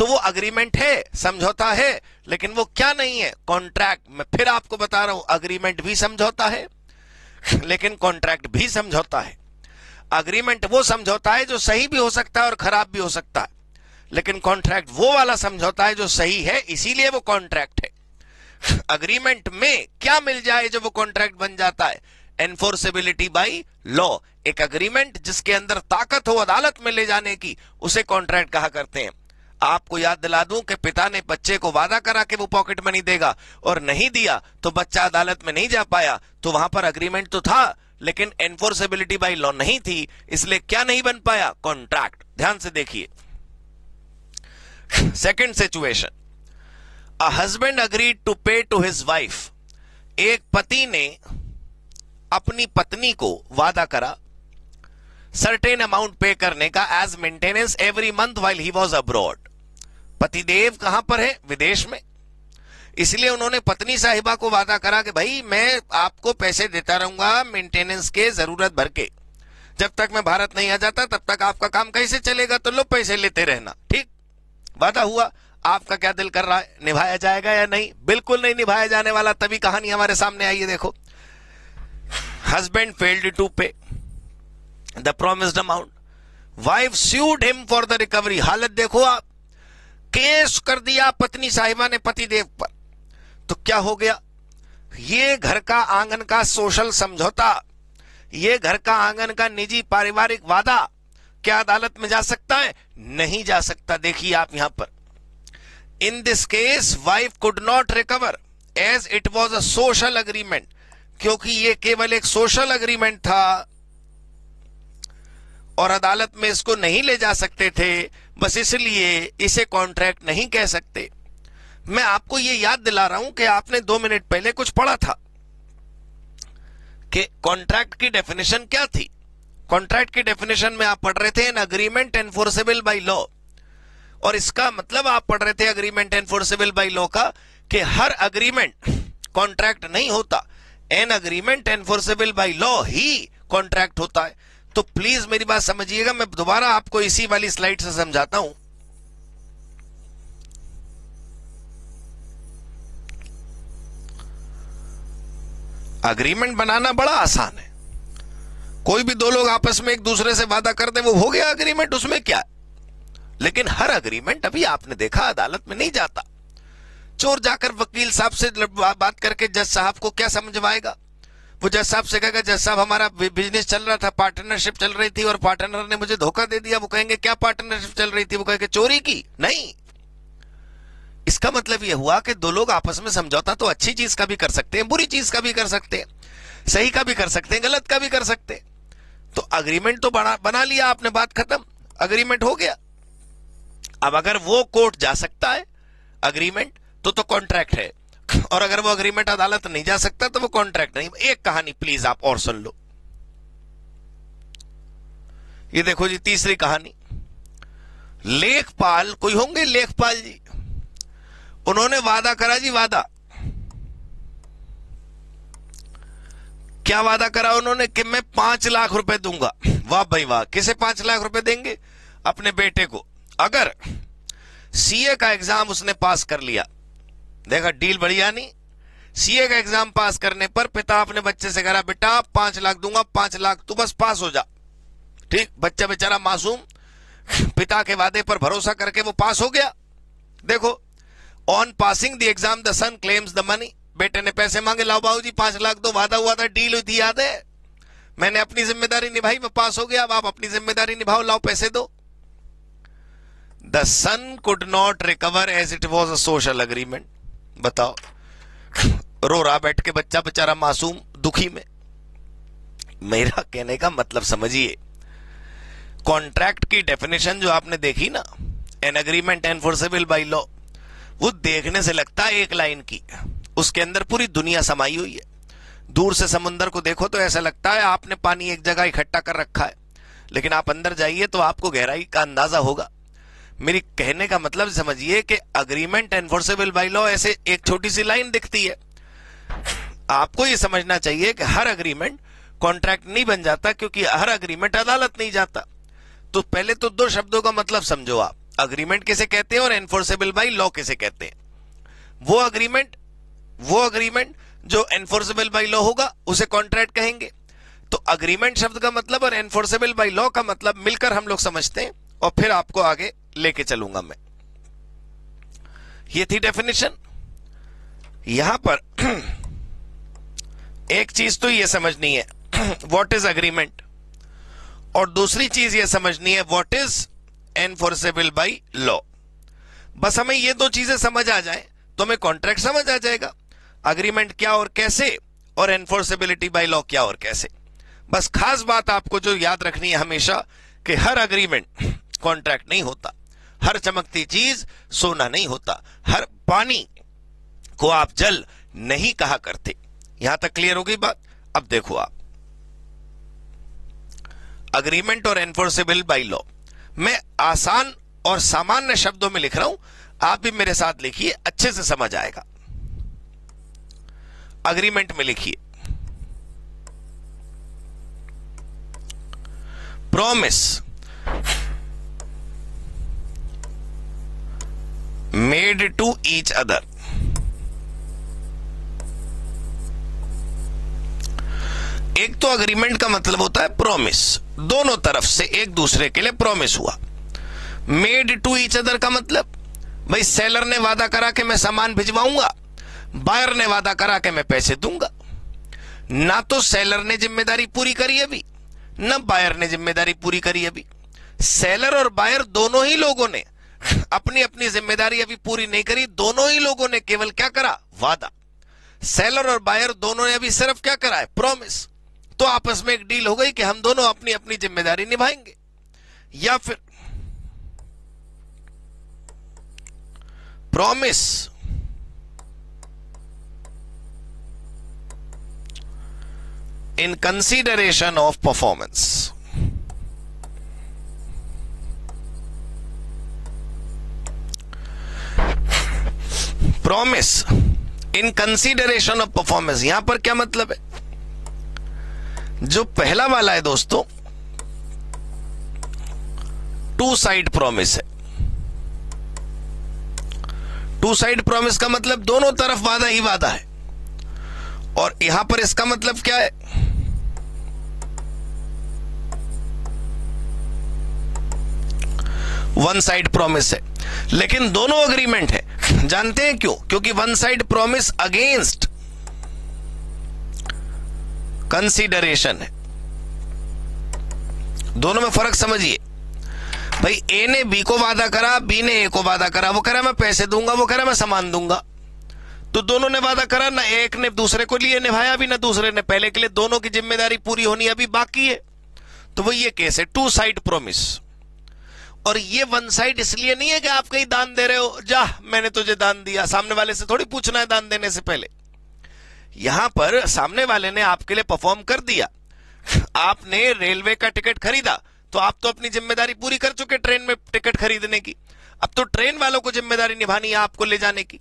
तो वो अग्रीमेंट है, समझौता है, लेकिन वो क्या नहीं है? कॉन्ट्रैक्ट मैं फिर आपको बता रहा हूँ अग्रीमेंट भी समझौता है, लेकिन कॉन्ट्रैक्ट भी समझौता है। अग्रीमेंट वो समझौता है जो सही भी हो सकता है और खराब भी हो सकता है, लेकिन कॉन्ट्रैक्ट वो वाला समझौता है जो सही है, इसीलिए वो कॉन्ट्रैक्ट है। अग्रीमेंट में क्या मिल जाए जो वो कॉन्ट्रैक्ट बन जाता है? एनफोर्सेबिलिटी बाई लॉ एक अग्रीमेंट जिसके अंदर ताकत हो, अदालत में ले जाने की, उसे कॉन्ट्रैक्ट कहा करते हैं। आपको याद दिला दूँ कि पिता ने बच्चे को वादा करा कि वो पॉकेट मनी देगा, और नहीं दिया तो बच्चा अदालत में नहीं जा पाया तो वहाँ पर अग्रीमेंट तो था, लेकिन एनफोर्सेबिलिटी बाई लॉ नहीं थी, इसलिए क्या नहीं बन पाया? कॉन्ट्रैक्ट ध्यान से देखिए। Second situation a husband agree to pay to his wife एक पति ने अपनी पत्नी को वादा करा सर्टेन अमाउंट पे करने का as maintenance every month while he was abroad पतिदेव कहाँ पर है? विदेश में। इसलिए उन्होंने पत्नी साहिबा को वादा करा कि भाई, मैं आपको पैसे देता रहूँगा मेंटेनेंस के ज़रूरत भर के। जब तक मैं भारत नहीं आ जाता, तब तक आपका काम कैसे चलेगा? तो लो पैसे लेते रहना, ठीक? वादा हुआ, आपका क्या दिल कर रहा है? निभाया जाएगा या नहीं? बिल्कुल नहीं निभाया जाने वाला, तभी कहानी हमारे सामने आई है, देखो। Husband failed to pay the promised amount wife sued him for the recovery हालत देखो आप। केस कर दिया पत्नी साहिबा ने पति देव पर। तो क्या हो गया? ये घर का आँगन का सोशल समझौता, ये घर का आँगन का निजी पारिवारिक वादा, क्या अदालत में जा सकता है? नहीं जा सकता। देखिए आप यहाँ पर। In this case wife could not recover as it was a social agreement क्योंकि ये केवल एक सोशल अग्रीमेंट था और अदालत में इसको नहीं ले जा सकते थे। बस इसलिए इसे कॉन्ट्रैक्ट नहीं कह सकते। मैं आपको ये याद दिला रहा हूँ कि आपने दो मिनट पहले कुछ पढ़ा था कि कॉन्ट्रैक्ट की डेफिनेशन क्या थी। कॉन्ट्रैक्ट की डेफिनेशन में आप पढ़ रहे थे an agreement enforceable by law और इसका मतलब आप पढ़ रहे थे अग्रीमेंट एनफोर्सेबल बाई लॉ का कि हर अग्रीमेंट कॉन्ट्रैक्ट नहीं होता। An agreement enforceable by law he contract होता है। तो प्लीज़ मेरी बात समझिएगा, मैं दोबारा आपको इसी वाली स्लाइड से समझाता हूँ। अग्रीमेंट बनाना बड़ा आसान है। कोई भी दो लोग आपस में एक दूसरे से वादा कर दे, वो हो गया अग्रीमेंट उसमें क्या? लेकिन हर अग्रीमेंट अभी आपने देखा, अदालत में नहीं जाता। चोर जाकर वकील साहब से बात करके जज साहब को क्या समझवाएगा? वो जज साहब से कहेगा, जज साहब, हमारा बिज़नेस चल रहा था पार्टनरशिप चल रही थी और पार्टनर ने मुझे धोखा दे दिया। वो कहेंगे, क्या पार्टनरशिप चल रही थी? वो कहेंगे, चोरी की। नहीं। इसका मतलब यह हुआ कि दो लोग आपस में समझौता तो अच्छी चीज़ का भी कर सकते हैं, बुरी चीज़ का भी कर सकते हैं, सही का भी कर सकते हैं, गलत का भी कर सकते हैं। तो अग्रीमेंट तो बना बना लिया आपने, बात खत्म। अग्रीमेंट हो गया। अब अगर वो कोर्ट जा सकता है अग्रीमेंट तो तो कॉन्ट्रैक्ट है। और अगर वो अग्रीमेंट अदालत नहीं जा सकता तो वो कॉन्ट्रैक्ट नहीं। एक कहानी प्लीज़ आप और सुन लो। ये देखो जी, तीसरी कहानी। लेखपाल, कोई होंगे लेखपाल जी? उन्होंने वादा करा जी, वादा। क्या वादा करा उन्होंने? कि मैं पाँच लाख रुपए दूँगा। वाह भाई वाह, किसे पाँच लाख रुपए देंगे? अपने बेटे को। अगर सीए का एग्ज़ाम उसने पास कर लिया देखा डील बढ़िया नहीं। सीए का एग्ज़ाम पास करने पर पिता अपने बच्चे से कहा बेटा, पाँच लाख दूँगा, पाँच लाख, तू बस पास हो जा। ठीक, बच्चा बेचारा मासूम, पिता के वादे पर भरोसा करके वो पास हो गया। देखो on passing the exam the son claims the money बेटे ने पैसे मांगे, लाओ बाबू जी पाँच लाख दो, वादा हुआ था डील हुई थी, याद है? मैंने अपनी ज़िम्मेदारी निभाई, मैं पास हो गया, अब आप अपनी ज़िम्मेदारी निभाओ, लाओ पैसे दो। The son could not recover as it was a social agreement बताओ। रो रहा बैठ के बच्चा बेचारा मासूम दुखी में। मेरा कहने का मतलब समझिए कॉन्ट्रैक्ट की डेफिनेशन जो आपने देखी ना an agreement enforceable by law वो देखने से लगता है एक लाइन की, उसके अंदर पूरी दुनिया समाई हुई है। दूर से समुन्द्र को देखो तो ऐसा लगता है आपने पानी एक जगह इकट्ठा कर रखा है, लेकिन आप अंदर जाइए तो आपको गहराई का अंदाज़ा होगा। मेरी कहने का मतलब समझिए कि अग्रीमेंट एनफोर्सेबल बाई लॉ ऐसे एक छोटी सी लाइन दिखती है। आपको यह समझना चाहिए कि हर अग्रीमेंट कॉन्ट्रैक्ट नहीं बन जाता क्योंकि हर अग्रीमेंट अदालत नहीं जाता। तो पहले तो दो शब्दों का मतलब समझो आप। अग्रीमेंट किसे कहते हैं और एनफोर्सेबल बाई लॉ किसे कहते हैं? वो अग्रीमेंट वो अग्रीमेंट जो एनफोर्सेबल बाई लॉ होगा, उसे कॉन्ट्रैक्ट कहेंगे। तो अग्रीमेंट शब्द का मतलब और एनफोर्सेबल बाई लॉ का मतलब मिलकर हम लोग समझते हैं और फिर आपको आगे लेके चलूँगा मैं। ये थी डेफिनेशन यहाँ पर एक चीज़ तो ये समझनी है। व्हाट इज़ अग्रीमेंट और दूसरी चीज़ ये समझनी है what is enforceable by law बस हमें ये दो चीज़ें समझ आ जाए तो हमें कॉन्ट्रैक्ट समझ आ जाएगा। अग्रीमेंट क्या और कैसे? और एनफोर्सेबिलिटी बाई लॉ क्या और कैसे? बस खास बात आपको जो याद रखनी है हमेशा, कि हर अग्रीमेंट कॉन्ट्रैक्ट नहीं होता। हर चमकती चीज़ सोना नहीं होता। हर पानी को आप जल नहीं कहा करते। यहाँ तक क्लियर हो गई बात? अब देखो आप। अग्रीमेंट और एनफोर्सेबल बाई लॉ मैं आसान और सामान्य शब्दों में लिख रहा हूँ। आप भी मेरे साथ लिखिए, अच्छे से समझ आएगा। अग्रीमेंट में लिखिए। Promise made to each other एक तो अग्रीमेंट का मतलब होता है प्रोमिस दोनों तरफ़ से एक दूसरे के लिए प्रोमिस हुआ. मेड टू ईच अदर का मतलब भाई सेलर ने वादा करा कि मैं सामान भिजवाऊँगा बायर ने वादा करा कि मैं पैसे दूँगा. ना तो सेलर ने ज़िम्मेदारी पूरी करी अभी, ना बायर ने ज़िम्मेदारी पूरी करी अभी. सेलर और बायर दोनों ही लोगों ने अपनी अपनी ज़िम्मेदारी अभी पूरी नहीं करी, दोनों ही लोगों ने केवल क्या करा? वादा। सेलर और बायर दोनों ने अभी सिर्फ़ क्या करा है? प्रोमिस तो आपस में एक डील हो गई कि हम दोनों अपनी अपनी ज़िम्मेदारी निभाएँगे। या फिर promise in consideration of performance promise in consideration of performance यहाँ पर क्या मतलब है? जो पहला वाला है दोस्तों टू साइड प्रॉमिस है। टू साइड प्रॉमिस का मतलब दोनों तरफ़ वादा ही वादा है। और यहाँ पर इसका मतलब क्या है? वन साइड प्रॉमिस है। लेकिन दोनों अग्रीमेंट है। जानते हैं क्यों? क्योंकि one side promise against consideration है। दोनों में फ़र्क समझिए। भाई ए ने बी को वादा करा बी ने ए को वादा करा। वो कह रहा मैं पैसे दूँगा, वो कह रहा मैं सामान दूँगा। तो दोनों ने वादा करा, ना एक ने दूसरे को लिए निभाया भी, ना दूसरे ने। पहले के लिए दोनों की ज़िम्मेदारी पूरी होनी अभी बाकी है। तो वो ये केस है टू साइड प्रोमिस और ये वन साइड इसलिए नहीं है कि आप कहीं दान दे रहे हो, जा, मैंने तुझे दान दिया। सामने वाले से थोड़ी पूछना है दान देने से पहले। यहाँ पर सामने वाले ने आपके लिए परफॉर्म कर दिया। आपने रेलवे का टिकट खरीदा तो आप तो अपनी ज़िम्मेदारी पूरी कर चुके ट्रेन में टिकट खरीदने की। अब तो ट्रेन वालों को ज़िम्मेदारी निभानी है आपको ले जाने की।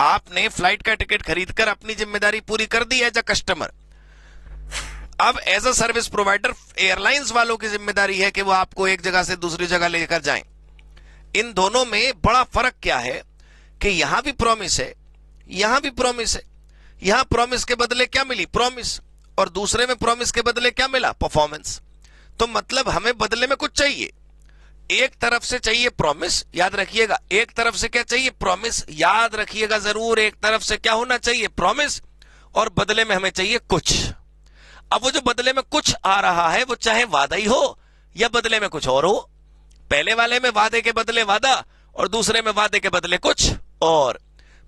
आपने फ़्लाइट का टिकट खरीदकर अपनी ज़िम्मेदारी पूरी कर दी एज अ कस्टमर अब as a service provider airlines वालों की ज़िम्मेदारी है कि वो आपको एक जगह से दूसरी जगह लेकर जाएँ। इन दोनों में बड़ा फ़र्क क्या है कि यहाँ भी प्रॉमिस है, यहाँ भी प्रॉमिस है। यहाँ प्रॉमिस के बदले क्या मिली? प्रॉमिस और दूसरे में प्रॉमिस के बदले क्या मिला? परफॉर्मेंस तो मतलब हमें बदले में कुछ चाहिए। एक तरफ़ से चाहिए प्रॉमिस याद रखिएगा। एक तरफ़ से क्या चाहिए? प्रॉमिस याद रखिएगा ज़रूर, एक तरफ़ से क्या होना चाहिए? प्रॉमिस और बदले में हमें चाहिए कुछ। अब वो जो बदले में कुछ आ रहा है, वो चाहे वादा ही हो, या बदले में कुछ और हो। पहले वाले में वादे के बदले वादा, और दूसरे में वादे के बदले कुछ और।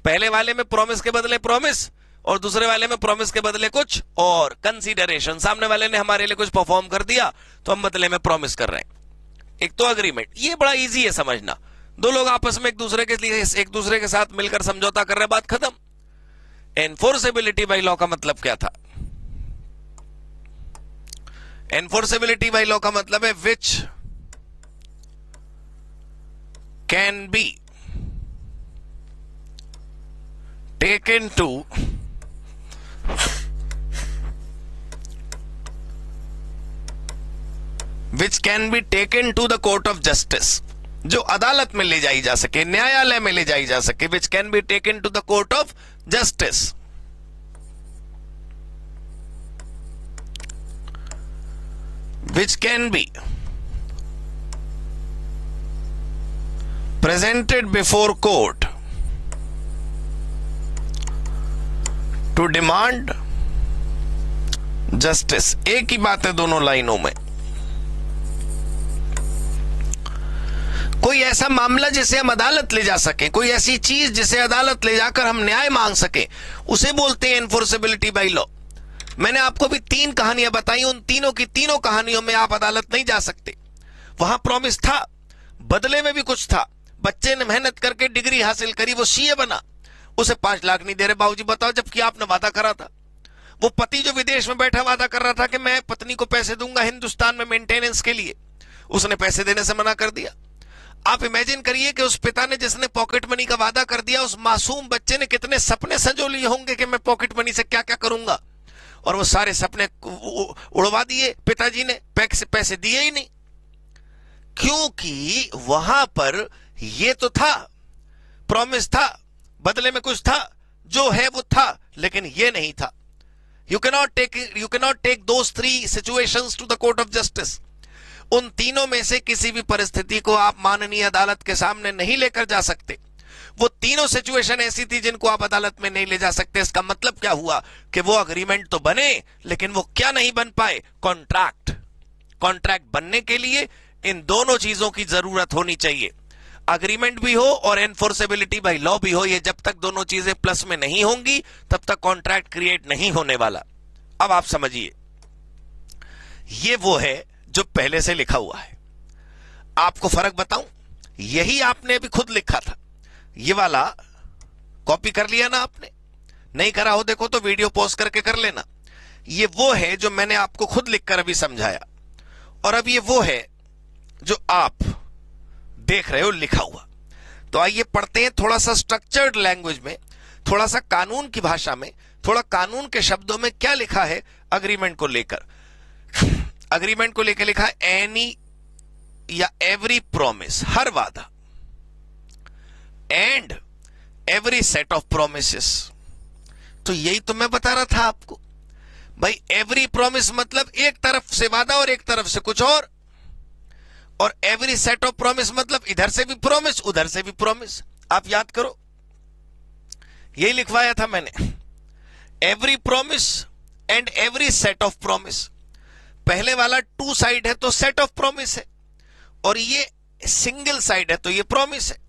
पहले वाले में प्रॉमिस के बदले प्रॉमिस और दूसरे वाले में प्रॉमिस के बदले कुछ और। कंसीडरेशन सामने वाले ने हमारे लिए कुछ परफॉर्म कर दिया तो हम बदले में प्रॉमिस कर रहे हैं। एक तो अग्रीमेंट ये बड़ा इजी है समझना। दो लोग आपस में एक दूसरे के लिए, एक दूसरे के साथ मिलकर समझौता कर रहे बात खत्म। एनफोर्सेबिलिटी बाई लॉ का मतलब क्या था? एनफोर्सेबिलिटी बाई लॉ का मतलब है which can be taken to which can be taken to the court of justice जो अदालत में ले जाई जा सके, न्यायालय में ले जाई जा सके which can be taken to the court of justice which can be presented before court to demand justice एक ही बात है दोनों लाइनों में। कोई ऐसा मामला जिसे हम अदालत ले जा सके, कोई ऐसी चीज़ जिसे अदालत ले जाकर हम न्याय मांग सके, उसे बोलते हैं एनफोर्सेबिलिटी बाई लॉ मैंने आपको भी तीन कहानियाँ बताई, उन तीनों की तीनों कहानियों में आप अदालत नहीं जा सकते। वहाँ प्रॉमिस था, बदले में भी कुछ था। बच्चे ने मेहनत करके डिग्री हासिल करी, वो सीए बना। उसे पाँच लाख नहीं दे रहे, बाबूजी बताओ, जबकि आपने वादा करा था। वो पति जो विदेश में बैठा वादा कर रहा था कि मैं पत्नी को पैसे दूँगा हिंदुस्तान में मेंटेनेंस के लिए। उसने पैसे देने से मना कर दिया। आप इमेजिन करिए कि उस पिता ने जिसने पॉकेट मनी का वादा कर दिया, उस मासूम बच्चे ने कितने सपने संजो लिए होंगे कि मैं पॉकेट मनी से क्या क्या करूँगा। और वो सारे सपने उड़वा दिए, पिताजी ने। पैसे पैसे दिए ही नहीं। क्योंकि वहाँ पर ये तो था प्रॉमिस था, बदले में कुछ था, जो है वो था, लेकिन ये नहीं था। You cannot take you cannot take दो three situation to the court of justice उन तीनों में से किसी भी परिस्थिति को आप माननीय अदालत के सामने नहीं लेकर जा सकते। वो तीनों सिचुएशन ऐसी थी जिनको आप अदालत में नहीं ले जा सकते। इसका मतलब क्या हुआ कि वो अग्रीमेंट तो बने, लेकिन वो क्या नहीं बन पाए? कॉन्ट्रैक्ट कॉन्ट्रैक्ट बनने के लिए इन दोनों चीज़ों की ज़रूरत होनी चाहिए। अग्रीमेंट भी हो और एनफोर्सेबिलिटी बाई लॉ भी हो, ये जब तक दोनों चीज़ें प्लस में नहीं होंगी, तब तक कॉन्ट्रैक्ट क्रिएट नहीं होने वाला। अब आप समझिए, ये वो है जो पहले से लिखा हुआ है। आपको फ़र्क बताऊँ? यही आपने अभी खुद लिखा था। ये वाला कॉपी कर लिया ना आपने? नहीं करा हो, देखो तो वीडियो पोस्ट करके कर लेना। ये वो है जो मैंने आपको खुद लिखकर अभी समझाया। और अब ये वो है जो आप देख रहे हो, लिखा हुआ। तो आइए पढ़ते हैं थोड़ा सा स्ट्रक्चर्ड लैंग्वेज में, थोड़ा सा कानून की भाषा में, थोड़ा कानून के शब्दों में क्या लिखा है अग्रीमेंट को लेकर। अग्रीमेंट को लेकर लिखा है एनी या एवरी प्रोमिस हर वादा। And every set of promise तो यही तो मैं बता रहा था आपको। भाई एवरी प्रोमिस मतलब एक तरफ़ से वादा और एक तरफ़ से कुछ और। और एवरी सेट ऑफ़ प्रोमिस मतलब इधर से भी प्रोमिस उधर से भी प्रोमिस आप याद करो। यही लिखवाया था मैंने। Every promise and every set of promise पहले वाला टू साइड है तो सेट ऑफ़ प्रोमिस है। और ये सिंगल साइड है तो ये प्रोमिस है।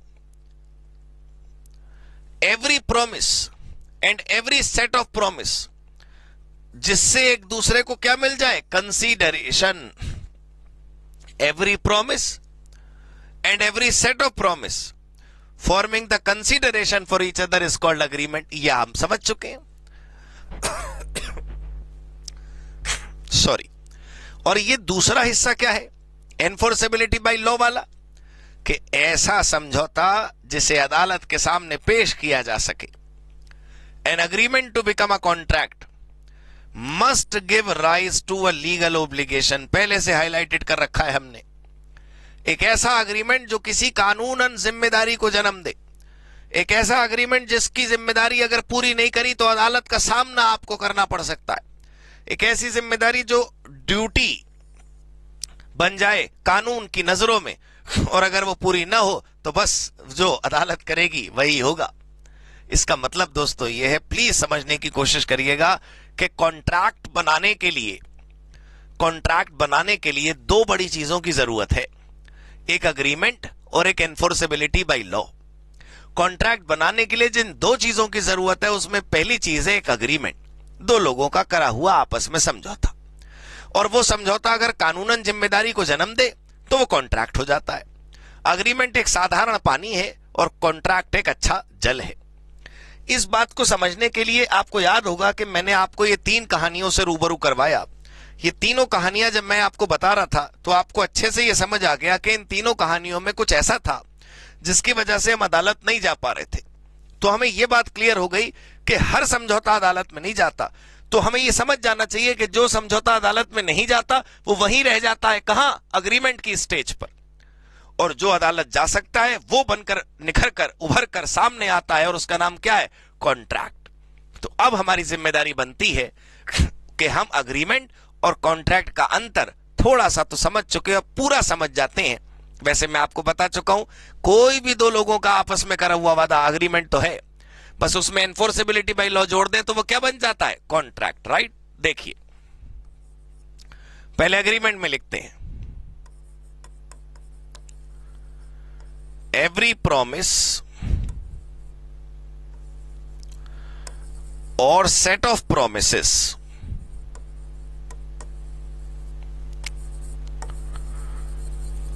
Every promise and every set of promise जिससे एक दूसरे को क्या मिल जाए? Consideration every promise and every set of promise forming the consideration for each other is called agreement यह हम समझ चुके हैं। सॉरी और ये दूसरा हिस्सा क्या है? एनफोर्सेबिलिटी बाय लॉ वाला। कि ऐसा समझौता जिसे अदालत के सामने पेश किया जा सके। An agreement to become a contract must give rise to a legal obligation पहले से हाईलाइटेड कर रखा है हमने। एक ऐसा अग्रीमेंट जो किसी कानूनन ज़िम्मेदारी को जन्म दे। एक ऐसा अग्रीमेंट जिसकी ज़िम्मेदारी अगर पूरी नहीं करी तो अदालत का सामना आपको करना पड़ सकता है। एक ऐसी ज़िम्मेदारी जो ड्यूटी बन जाए कानून की नज़रों में और अगर वो पूरी ना हो तो बस जो अदालत करेगी, वही होगा। इसका मतलब दोस्तों ये है प्लीज़ समझने की कोशिश करिएगा कि कॉन्ट्रैक्ट बनाने के लिए कॉन्ट्रैक्ट बनाने के लिए दो बड़ी चीज़ों की ज़रूरत है। एक अग्रीमेंट और एक एनफोर्सेबिलिटी बाई लॉ कॉन्ट्रैक्ट बनाने के लिए जिन दो चीज़ों की ज़रूरत है, उसमें पहली चीज़ है एक अग्रीमेंट दो लोगों का करा हुआ आपस में समझौता। और वो समझौता अगर कानूनन ज़िम्मेदारी को जन्म दे तो वो कॉन्ट्रैक्ट हो जाता है। अग्रीमेंट एक साधारण पानी है और कॉन्ट्रैक्ट एक अच्छा जल है। इस बात को समझने के लिए आपको याद होगा कि मैंने आपको ये तीन कहानियों से रूबरू करवाया। ये तीनों कहानियाँ जब मैं आपको बता रहा था तो आपको अच्छे से ये समझ आ गया कि इन तीनों कहानियों में कुछ ऐसा था, जिसकी वजह से हम अदालत नहीं जा पा रहे थे। तो हमें यह बात क्लियर हो गई कि हर समझौता अदालत में नहीं जाता। तो हमें यह समझ जाना चाहिए कि जो समझौता अदालत में नहीं जाता, वो वहीं रह जाता है कहाँ? अग्रीमेंट की स्टेज पर। और जो अदालत जा सकता है, वो बनकर निखर कर उभर कर सामने आता है और उसका नाम क्या है? कॉन्ट्रैक्ट तो अब हमारी ज़िम्मेदारी बनती है कि हम अग्रीमेंट और कॉन्ट्रैक्ट का अंतर थोड़ा सा तो समझ चुके और पूरा समझ जाते हैं। वैसे मैं आपको बता चुका हूँ, कोई भी दो लोगों का आपस में करा हुआ वादा अग्रीमेंट तो है। बस उसमें एनफोर्सेबिलिटी बाई लॉ जोड़ दें तो वो क्या बन जाता है? कॉन्ट्रैक्ट राइट देखिए। पहले अग्रीमेंट में लिखते हैं। एवरी प्रॉमिस और set of promise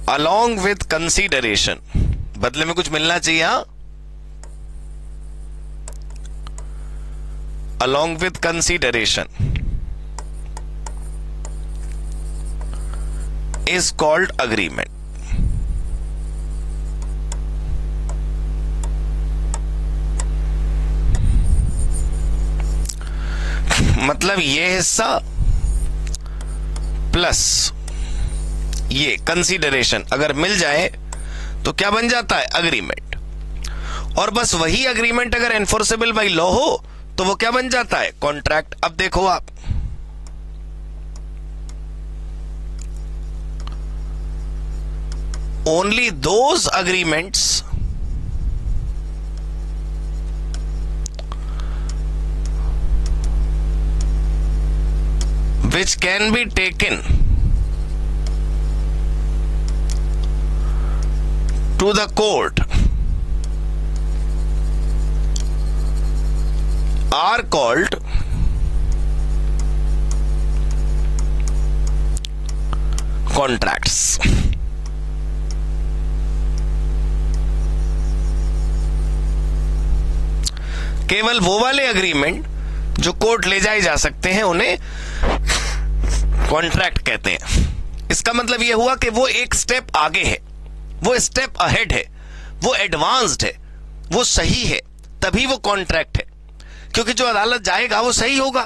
along with consideration बदले में कुछ मिलना चाहिए, हा? Along with consideration is called agreement मतलब ये हिस्सा प्लस ये कंसीडरेशन अगर मिल जाए तो क्या बन जाता है? अग्रीमेंट और बस वही अग्रीमेंट अगर एनफोर्सेबल बाई लॉ हो तो वो क्या बन जाता है? कॉन्ट्रैक्ट अब देखो आप। Only those agreements which can be taken to the court are called contracts केवल वो वाले अग्रीमेंट जो कोर्ट ले जाए जा सकते हैं, उन्हें कॉन्ट्रैक्ट कहते हैं। इसका मतलब यह हुआ कि वो एक स्टेप आगे है। वो स्टेप अहेड है। वो एडवांस्ड है। वो सही है। तभी वो कॉन्ट्रैक्ट क्योंकि जो अदालत जाएगा वो सही होगा।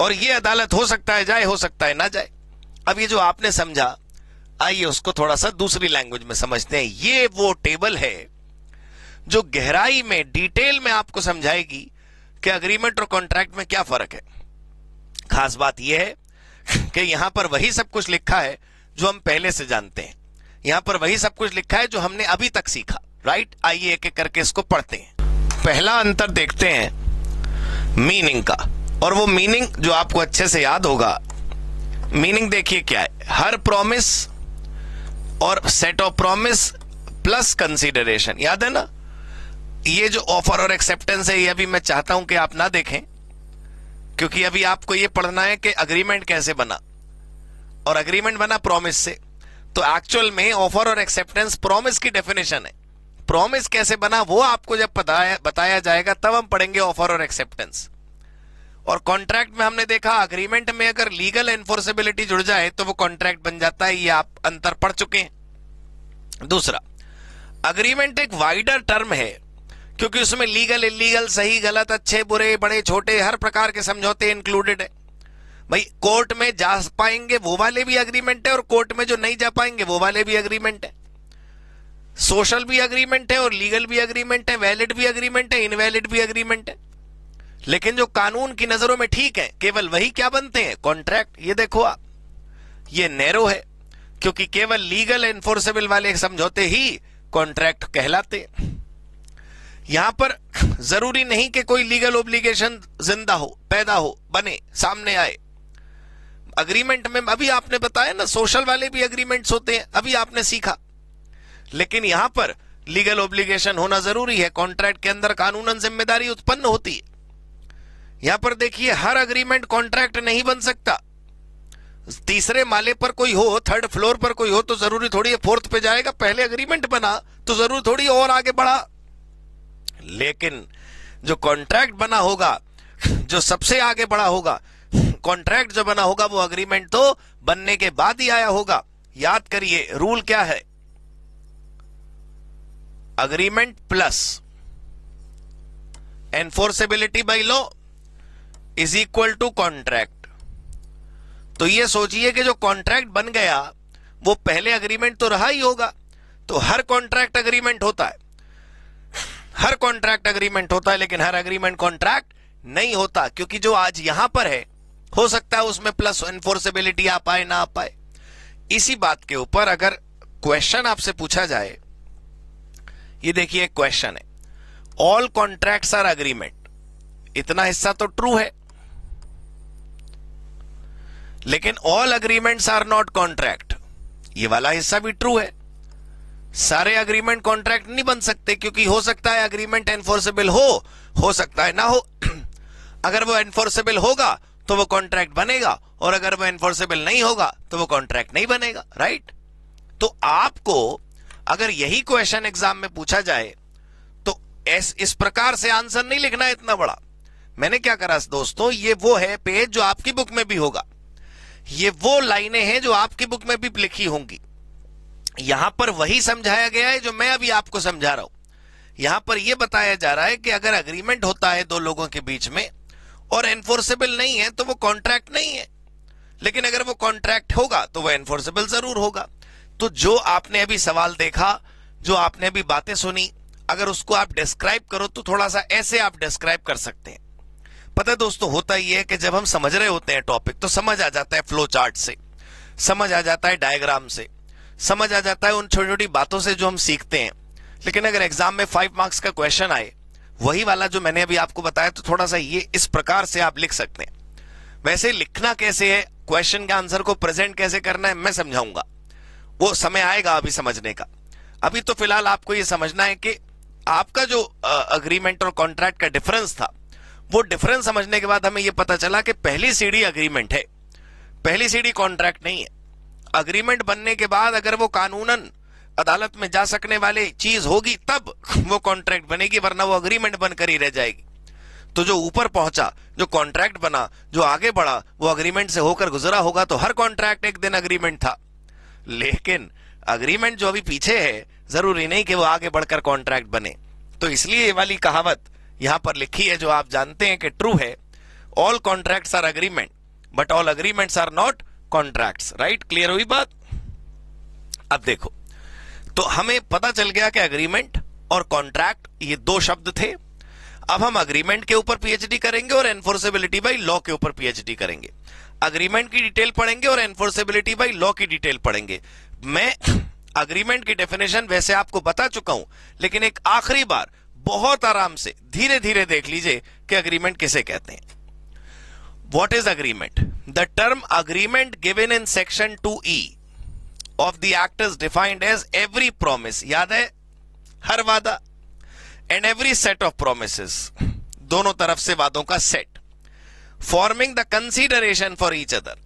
और ये अदालत हो सकता है जाए, हो सकता है ना जाए। अब ये जो आपने समझा, आइए उसको थोड़ा सा दूसरी लैंग्वेज में समझते हैं। ये वो टेबल है जो गहराई में डिटेल में आपको समझाएगी कि अग्रीमेंट और कॉन्ट्रैक्ट में क्या फ़र्क है। खास बात यह है कि यहाँ पर वही सब कुछ लिखा है जो हम पहले से जानते हैं। यहाँ पर वही सब कुछ लिखा है जो हमने अभी तक सीखा। राइट आइए एक एक करके इसको पढ़ते हैं। पहला अंतर देखते हैं। मीनिंग का। और वो मीनिंग जो आपको अच्छे से याद होगा मीनिंग देखिए क्या है। हर प्रॉमिस और set of promise plus consideration याद है ना? ये जो ऑफ़र और एक्सेप्टेंस है, ये अभी मैं चाहता हूँ कि आप ना देखें, क्योंकि अभी आपको ये पढ़ना है कि अग्रीमेंट कैसे बना। और अग्रीमेंट बना प्रॉमिस से। तो एक्चुअल में ऑफ़र और एक्सेप्टेंस प्रॉमिस की डेफिनेशन है। प्रॉमिस कैसे बना, वो आपको जब बताया बताया जाएगा, तब हम पढ़ेंगे ऑफ़र और एक्सेप्टेंस और कॉन्ट्रैक्ट में हमने देखा अग्रीमेंट में अगर लीगल एनफोर्सेबिलिटी जुड़ जाए तो वो कॉन्ट्रैक्ट बन जाता है, ये आप अंतर पढ़ चुके हैं. दूसरा अग्रीमेंट एक वाइडर टर्म है, क्योंकि उसमें लीगल इलीगल सही, गलत, अच्छे, बुरे, बड़े, छोटे, हर प्रकार के समझौते इंक्लूडेड है. भाई कोर्ट में जा पाएँगे, वो वाले भी अग्रीमेंट है, और कोर्ट में जो नहीं जा पाएँगे, वो वाले भी अग्रीमेंट है. सोशल भी अग्रीमेंट है और लीगल भी अग्रीमेंट है वैलिड भी अग्रीमेंट है इनवैलिड भी अग्रीमेंट है। लेकिन जो कानून की नज़रों में ठीक है, केवल वही क्या बनते हैं? कॉन्ट्रैक्ट ये देखो आप। ये नैरो है, क्योंकि केवल लीगल एनफोर्सेबल वाले समझौते ही कॉन्ट्रैक्ट कहलाते यहाँ पर ज़रूरी नहीं कि कोई लीगल ओब्लिगेशन ज़िंदा हो, पैदा हो, बने, सामने आए। अग्रीमेंट में अभी आपने बताया ना सोशल वाले भी अग्रीमेंट्स होते हैं, अभी आपने सीखा। लेकिन यहाँ पर लीगल ओब्लिगेशन होना ज़रूरी है। कॉन्ट्रैक्ट के अंदर कानूनन ज़िम्मेदारी उत्पन्न होती है। यहाँ पर देखिए, हर अग्रीमेंट कॉन्ट्रैक्ट नहीं बन सकता। तीसरे माले पर कोई हो थर्ड फ्लोर पर कोई हो तो ज़रूरी थोड़ी है फोर्थ पे जाएगा। पहले अग्रीमेंट बना तो ज़रूरी थोड़ी और आगे बढ़ा। लेकिन जो कॉन्ट्रैक्ट बना होगा, जो सबसे आगे बढ़ा होगा कॉन्ट्रैक्ट जो बना होगा, वो अग्रीमेंट तो बनने के बाद ही आया होगा। याद करिए रूल क्या है? Agreement plus enforceability by law is equal to contract तो ये सोचिए कि जो कॉन्ट्रैक्ट बन गया, वो पहले अग्रीमेंट तो रहा ही होगा। तो हर कॉन्ट्रैक्ट अग्रीमेंट होता है। हर कॉन्ट्रैक्ट अग्रीमेंट होता है, लेकिन हर अग्रीमेंट कॉन्ट्रैक्ट नहीं होता, क्योंकि जो आज यहाँ पर है, हो सकता है उसमें प्लस एनफोर्सेबिलिटी आ पाए ना आ पाए इसी बात के ऊपर अगर क्वेश्चन आपसे पूछा जाए ये देखिए क्वेश्चन है। ऑल कॉन्ट्रैक्ट्स आर अग्रीमेंट इतना हिस्सा तो ट्रू है। लेकिन all agreements are not contract ये वाला हिस्सा भी ट्रू है। सारे अग्रीमेंट कॉन्ट्रैक्ट नहीं बन सकते, क्योंकि हो सकता है अग्रीमेंट एनफोर्सेबल हो हो सकता है ना हो। अगर वो एनफोर्सेबल होगा तो वो कॉन्ट्रैक्ट बनेगा, और अगर वो एनफोर्सेबल नहीं होगा तो वो कॉन्ट्रैक्ट नहीं बनेगा राइट तो आपको अगर यही क्वेश्चन एग्ज़ाम में पूछा जाए तो एस इस प्रकार से आंसर नहीं लिखना है इतना बड़ा। मैंने क्या करा दोस्तों, ये वो है पेज जो आपकी बुक में भी होगा। ये वो लाइनें हैं जो आपकी बुक में भी लिखी होंगी। यहाँ पर वही समझाया गया है जो मैं अभी आपको समझा रहा हूँ। यहाँ पर यह बताया जा रहा है कि अगर अग्रीमेंट होता है दो लोगों के बीच में, और एनफोर्सेबल नहीं है तो वो कॉन्ट्रैक्ट नहीं है। लेकिन अगर वो कॉन्ट्रैक्ट होगा तो वो एनफोर्सेबल ज़रूर होगा। तो जो आपने अभी सवाल देखा, जो आपने अभी बातें सुनी, अगर उसको आप डिस्क्राइब करो तो थोड़ा सा ऐसे आप डिस्क्राइब कर सकते हैं। पता है दोस्तों, होता ही है कि जब हम समझ रहे होते हैं टॉपिक तो समझ आ जाता है फ्लो चार्ट से। समझ आ जाता है डायग्राम से। समझ आ जाता है उन छोटी छोटी बातों से जो हम सीखते हैं। लेकिन अगर एग्ज़ाम में फाइव मार्क्स का क्वेश्चन आए, वही वाला जो मैंने अभी आपको बताया तो थोड़ा सा ये इस प्रकार से आप लिख सकते हैं। वैसे लिखना कैसे है? क्वेश्चन के आंसर को प्रेजेंट कैसे करना है? मैं समझाऊँगा। वो समय आएगा अभी समझने का। अभी तो फ़िलहाल आपको ये समझना है कि आपका जो अग्रीमेंट और कॉन्ट्रैक्ट का डिफरेंस था, वो डिफरेंस समझने के बाद हमें यह पता चला कि पहली सीढ़ी अग्रीमेंट है। पहली सीढ़ी कॉन्ट्रैक्ट नहीं है। अग्रीमेंट बनने के बाद अगर वो कानूनन अदालत में जा सकने वाली चीज़ होगी, तब वो कॉन्ट्रैक्ट बनेगी, वरना वो अग्रीमेंट बनकर ही रह जाएगी। तो जो ऊपर पहुँचा, जो कॉन्ट्रैक्ट बना, जो आगे बढ़ा, वो अग्रीमेंट से होकर गुजरा होगा तो हर कॉन्ट्रैक्ट एक दिन अग्रीमेंट था। लेकिन अग्रीमेंट जो अभी पीछे है, ज़रूरी नहीं कि वो आगे बढ़कर कॉन्ट्रैक्ट बने। तो इसलिए ये वाली कहावत यहाँ पर लिखी है, जो आप जानते हैं कि ट्रू है। All contracts are agreement but all agreements are not contracts right clear हुई बात? अब देखो तो हमें पता चल गया कि अग्रीमेंट और कॉन्ट्रैक्ट ये दो शब्द थे। अब हम अग्रीमेंट के ऊपर पीएचडी करेंगे और एनफोर्सेबिलिटी बाई लॉ के ऊपर पीएचडी करेंगे। अग्रीमेंट की डिटेल पढ़ेंगे और एनफोर्सेबिलिटी बाई लॉ की डिटेल पढ़ेंगे। मैं अग्रीमेंट की डेफिनेशन वैसे आपको बता चुका हूँ, लेकिन एक आखिरी बार बहुत आराम से धीरे धीरे देख लीजिए कि अग्रीमेंट किसे कहते हैं। What is agreement the term agreement given in section two E of the act is defined as every promise याद है? हर वादा। And every set of promise दोनों तरफ़ से वादों का set forming the consideration for each other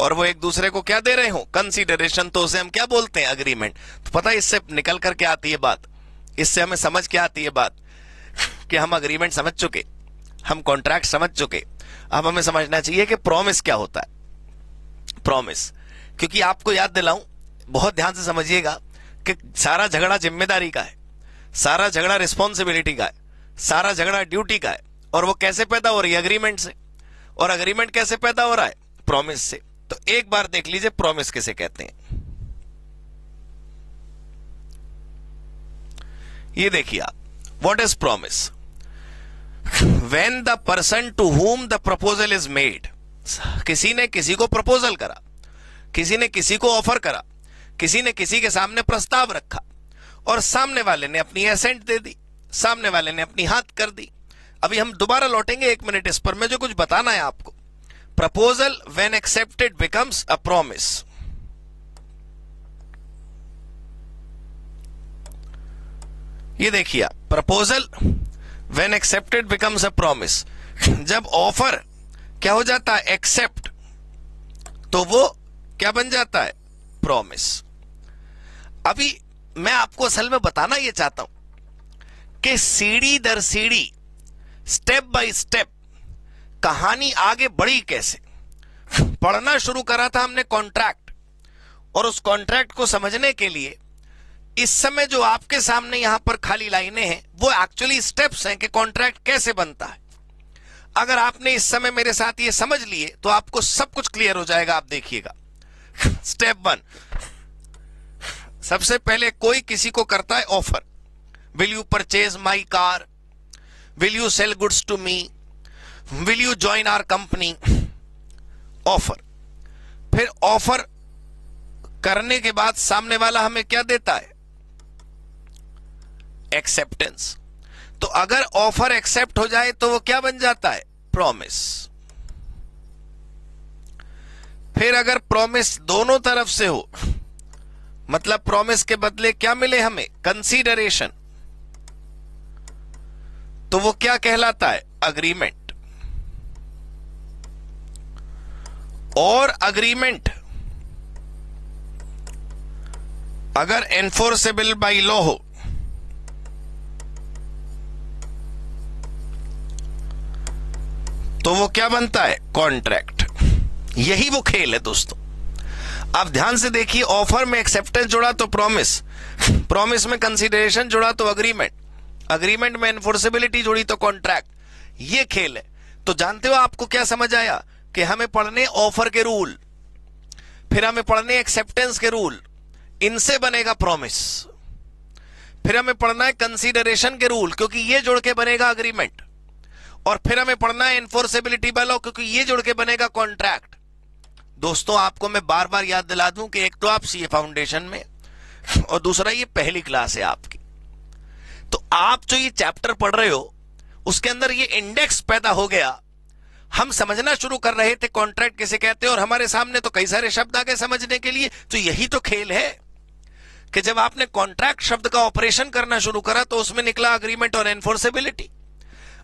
और वो एक दूसरे को क्या दे रहे हो? कंसिडरेशन तो उसे हम क्या बोलते हैं? अग्रीमेंट तो पता है इससे निकल करके आती है बात? इससे हमें समझ के आती है बात? कि हम अग्रीमेंट समझ चुके। हम कॉन्ट्रैक्ट समझ चुके। अब हमें समझना चाहिए कि प्रॉमिस क्या होता है। प्रॉमिस क्योंकि आपको याद दिलाऊं, बहुत ध्यान से समझिएगा कि सारा झगड़ा ज़िम्मेदारी का है। सारा झगड़ा रिस्पॉन्सिबिलिटी का है। सारा झगड़ा ड्यूटी का है। और वो कैसे पैदा हो रही है? अग्रीमेंट से। और अग्रीमेंट कैसे पैदा हो रहा है? प्रॉमिस से। तो एक बार देख लीजिए प्रॉमिस किसे कहते हैं? ये देखिए आप what is promise when the person to whom the proposal is made किसी ने किसी को प्रपोजल करा, किसी ने किसी को ऑफ़र करा, किसी ने किसी के सामने प्रस्ताव रखा, और सामने वाले ने अपनी एसेंट दे दी, सामने वाले ने अपनी हाथ कर दी अभी हम दोबारा लौटेंगे एक मिनट इस पर। मैं जो कुछ बताना है आपको proposal when accepted becomes a promise ये देखिए proposal when accepted becomes a promise जब ऑफ़र क्या हो जाता है? एक्सेप्ट तो वो क्या बन जाता है? प्रोमिस अभी मैं आपको असल में बताना यह चाहता हूँ कि सीढ़ी दर सीढ़ी स्टेप बाय स्टेप, कहानी आगे बढ़ी कैसे? पढ़ना शुरू करा था हमने कॉन्ट्रैक्ट और उस कॉन्ट्रैक्ट को समझने के लिए, इस समय जो आपके सामने यहाँ पर खाली लाइनें हैं, वो एक्चुअली स्टेप्स हैं कि कॉन्ट्रैक्ट कैसे बनता है। अगर आपने इस समय मेरे साथ ये समझ लिए तो आपको सब कुछ क्लियर हो जाएगा, आप देखिएगा। स्टेप वन सबसे पहले कोई किसी को करता है offer will you purchase my car will you sell goods to me will you join our company offer फिर ऑफ़र करने के बाद सामने वाला हमें क्या देता है? एक्सेप्टेंस तो अगर ऑफ़र एक्सेप्ट हो जाए तो वो क्या बन जाता है? प्रॉमिस फिर अगर प्रॉमिस दोनों तरफ़ से हो मतलब प्रॉमिस के बदले क्या मिले हमें? कंसीडरेशन तो वो क्या कहलाता है? अग्रीमेंट और अग्रीमेंट अगर एनफोर्सेबल बाई लॉ हो तो वो क्या बनता है? कॉन्ट्रैक्ट यही वो खेल है दोस्तों। आप ध्यान से देखिए ऑफ़र में एक्सेप्टेंस जुड़ा तो प्रॉमिस प्रॉमिस में कंसिडरेशन जुड़ा तो अग्रीमेंट अग्रीमेंट में एनफोर्सेबिलिटी जुड़ी तो कॉन्ट्रैक्ट ये खेल है। तो जानते हो आपको क्या समझ आया? कि हमें पढ़ने ऑफ़र के रूल फिर हमें पढ़ने एक्सेप्टेंस के रूल इनसे बनेगा प्रॉमिस फिर हमें पढ़ना है कंसीडरेशन के रूल क्योंकि ये जुड़ के बनेगा अग्रीमेंट और फिर हमें पढ़ना है एनफोर्सेबिलिटी बाय क्योंकि ये जुड़ के बनेगा कॉन्ट्रैक्ट दोस्तों, आपको मैं बार बार याद दिला दूँ कि एक तो आप सीए फाउंडेशन में, और दूसरा ये पहली क्लास है आपकी। तो आप जो ये चैप्टर पढ़ रहे हो, उसके अंदर ये इंडेक्स पैदा हो गया। हम समझना शुरू कर रहे थे कॉन्ट्रैक्ट किसे कहते हैं, और हमारे सामने तो कई सारे शब्द आ गए समझने के लिए तो यही तो खेल है कि जब आपने कॉन्ट्रैक्ट शब्द का ऑपरेशन करना शुरू करा तो उसमें निकला अग्रीमेंट और एनफोर्सेबिलिटी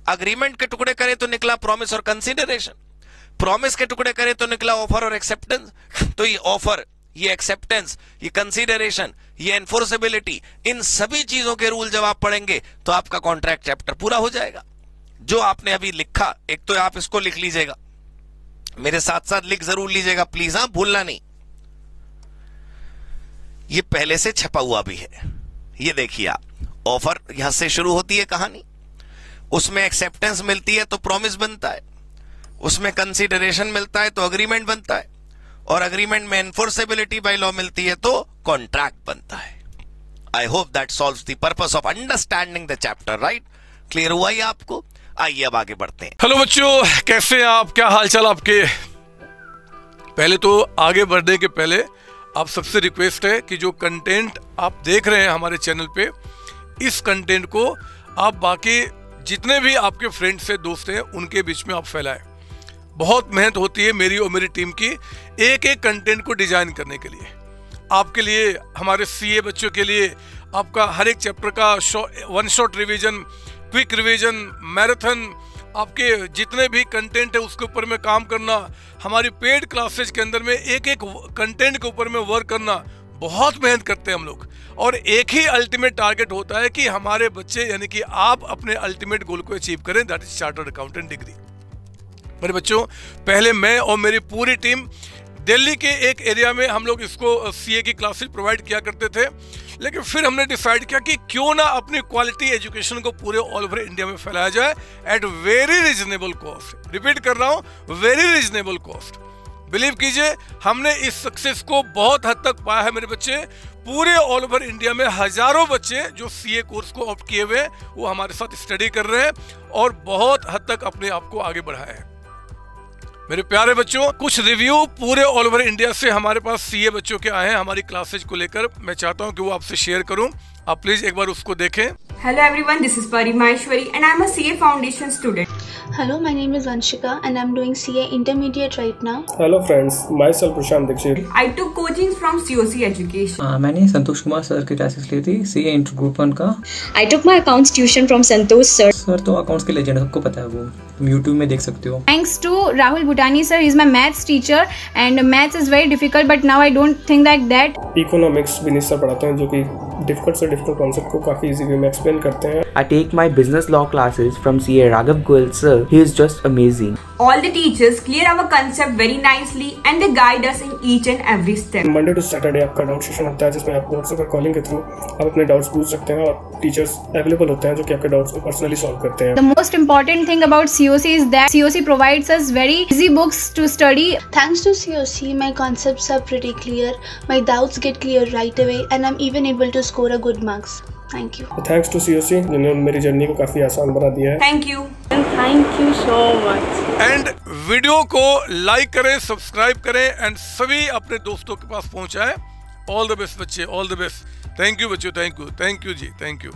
अग्रीमेंट के टुकड़े करे तो निकला प्रॉमिस और कंसिडरेशन प्रॉमिस के टुकड़े करे तो निकला ऑफ़र और एक्सेप्टेंस तो ये ऑफ़र ये एक्सेप्टेंस ये कंसिडरेशन ये एनफोर्सेबिलिटी इन सभी चीज़ों के रूल जब आप पढ़ेंगे तो आपका कॉन्ट्रैक्ट चैप्टर पूरा हो जाएगा। जो आपने अभी लिखा, एक तो आप इसको लिख लीजिएगा। मेरे साथ साथ लिख ज़रूर लीजिएगा प्लीज़ हाँ भूलना नहीं। ये पहले से छपा हुआ भी है। ये देखिए आप ऑफ़र यहाँ से शुरू होती है कहानी। उसमें एक्सेप्टेंस मिलती है तो प्रॉमिस बनता है। उसमें कंसिडरेशन मिलता है तो अग्रीमेंट बनता है। और अग्रीमेंट में एनफोर्सेबिलिटी बाय लॉ मिलती है तो कॉन्ट्रैक्ट बनता है। I hope that solve the purpose of understanding the chapter right clear हुआ ही आपको? आइए अब आगे बढ़ते हैं। हेलो बच्चों, कैसे हैं आप? क्या हालचाल आपके? पहले तो आगे बढ़ने के पहले आप सबसे रिक्वेस्ट है कि जो कंटेंट आप देख रहे हैं हमारे चैनल पे, इस कंटेंट को आप बाकी जितने भी आपके फ्रेंड्स से दोस्त हैं, उनके बीच में आप फैलाएँ। बहुत मेहनत होती है मेरी और मेरी टीम की एक एक कंटेंट को डिज़ाइन करने के लिए। आपके लिए, हमारे सीए बच्चों के लिए, आपका हर एक चैप्टर का one shot revision quick revision marathon आपके जितने भी कंटेंट है उसके ऊपर में काम करना, हमारी पेड क्लासेज के अंदर में एक एक कंटेंट के ऊपर में वर्क करना, बहुत मेहनत करते हैं हम लोग। और एक ही अल्टीमेट टारगेट होता है कि हमारे बच्चे, यानी कि आप अपने अल्टीमेट गोल को अचीव करें that is chartered accountant degree मेरे बच्चों, पहले मैं और मेरी पूरी टीम दिल्ली के एक एरिया में हम लोग इसको सीए की क्लासेस प्रोवाइड किया करते थे। लेकिन फिर हमने डिसाइड किया कि क्यों ना अपनी क्वालिटी एजुकेशन को पूरे ऑल ओवर इंडिया में फैलाया जाए at very reasonable cost repeat कर रहा हूँ वेरी रिजनेबल कॉस्ट बिलीव कीजिए, हमने इस सक्सेस को बहुत हद तक पाया है मेरे बच्चे। पूरे ऑल ओवर इंडिया में हज़ारों बच्चे जो सीए कोर्स को ऑप्ट किए हुए वो हमारे साथ स्टडी कर रहे हैं और बहुत हद तक अपने आप को आगे बढ़ाए हैं। मेरे प्यारे बच्चों, कुछ रिव्यू पूरे ऑल ओवर इंडिया से हमारे पास सीए बच्चों के आए हैं, हमारी क्लासेज को लेकर। मैं चाहता हूँ कि वो आपसे शेयर करूँ। आप प्लीज़ एक बार उसको देखें। Hello everyone this is Parmeshwari and I am a CA foundation student Hello, my name is Vanshika and I'm doing CA Intermediate right now. Hello friends, myself Prashant Dikshit. I took coaching from COC Education. Uh, मैंने Santosh Kumar sir की classes ली थी C inter group one का I took my accounts tuition from Santosh sir. Sir तो accounts के legend सबको पता है वो तुम यूट्यूब में देख सकते हो Thanks to Rahul Bhutani sir, he's my maths teacher and maths is very difficult but now I don't think like that. Economics Vineet sir पढ़ाते हैं जो कि डिफ़िकल्ट से डिफ़िकल्ट कॉन्सेप्ट को काफ़ी इजी वे में एक्सप्लेन करते हैं I take my business law classes from CA Raghav Goel sir. He is just amazing. All the teachers clear our concept very nicely and they guide us in each and every step. Monday to Saturday आपका doubt session होता है जिसमें आप WhatsApp पर calling के through आप अपने doubts पूछ सकते हैं और टीचर्स अवेलेबल होते हैं जो कि आपके डाउट्स को पर्सनली सॉल्व करते हैं The most important thing about COC is that COC provides us very easy books to study. Thanks to COC, my concepts are pretty clear, my doubts get clear right away, and I'm even able to score a good marks. Thank you thanks to C जिन्होंने मेरी journey को काफ़ी आसान बना दिया है। Thank you thank you so much and video को like करें सब्सक्राइब करें एंड सभी अपने दोस्तों के पास पहुंचाएँ। ऑल द बेस्ट बच्चे all the best thank you बच्चों thank you thank you ji thank you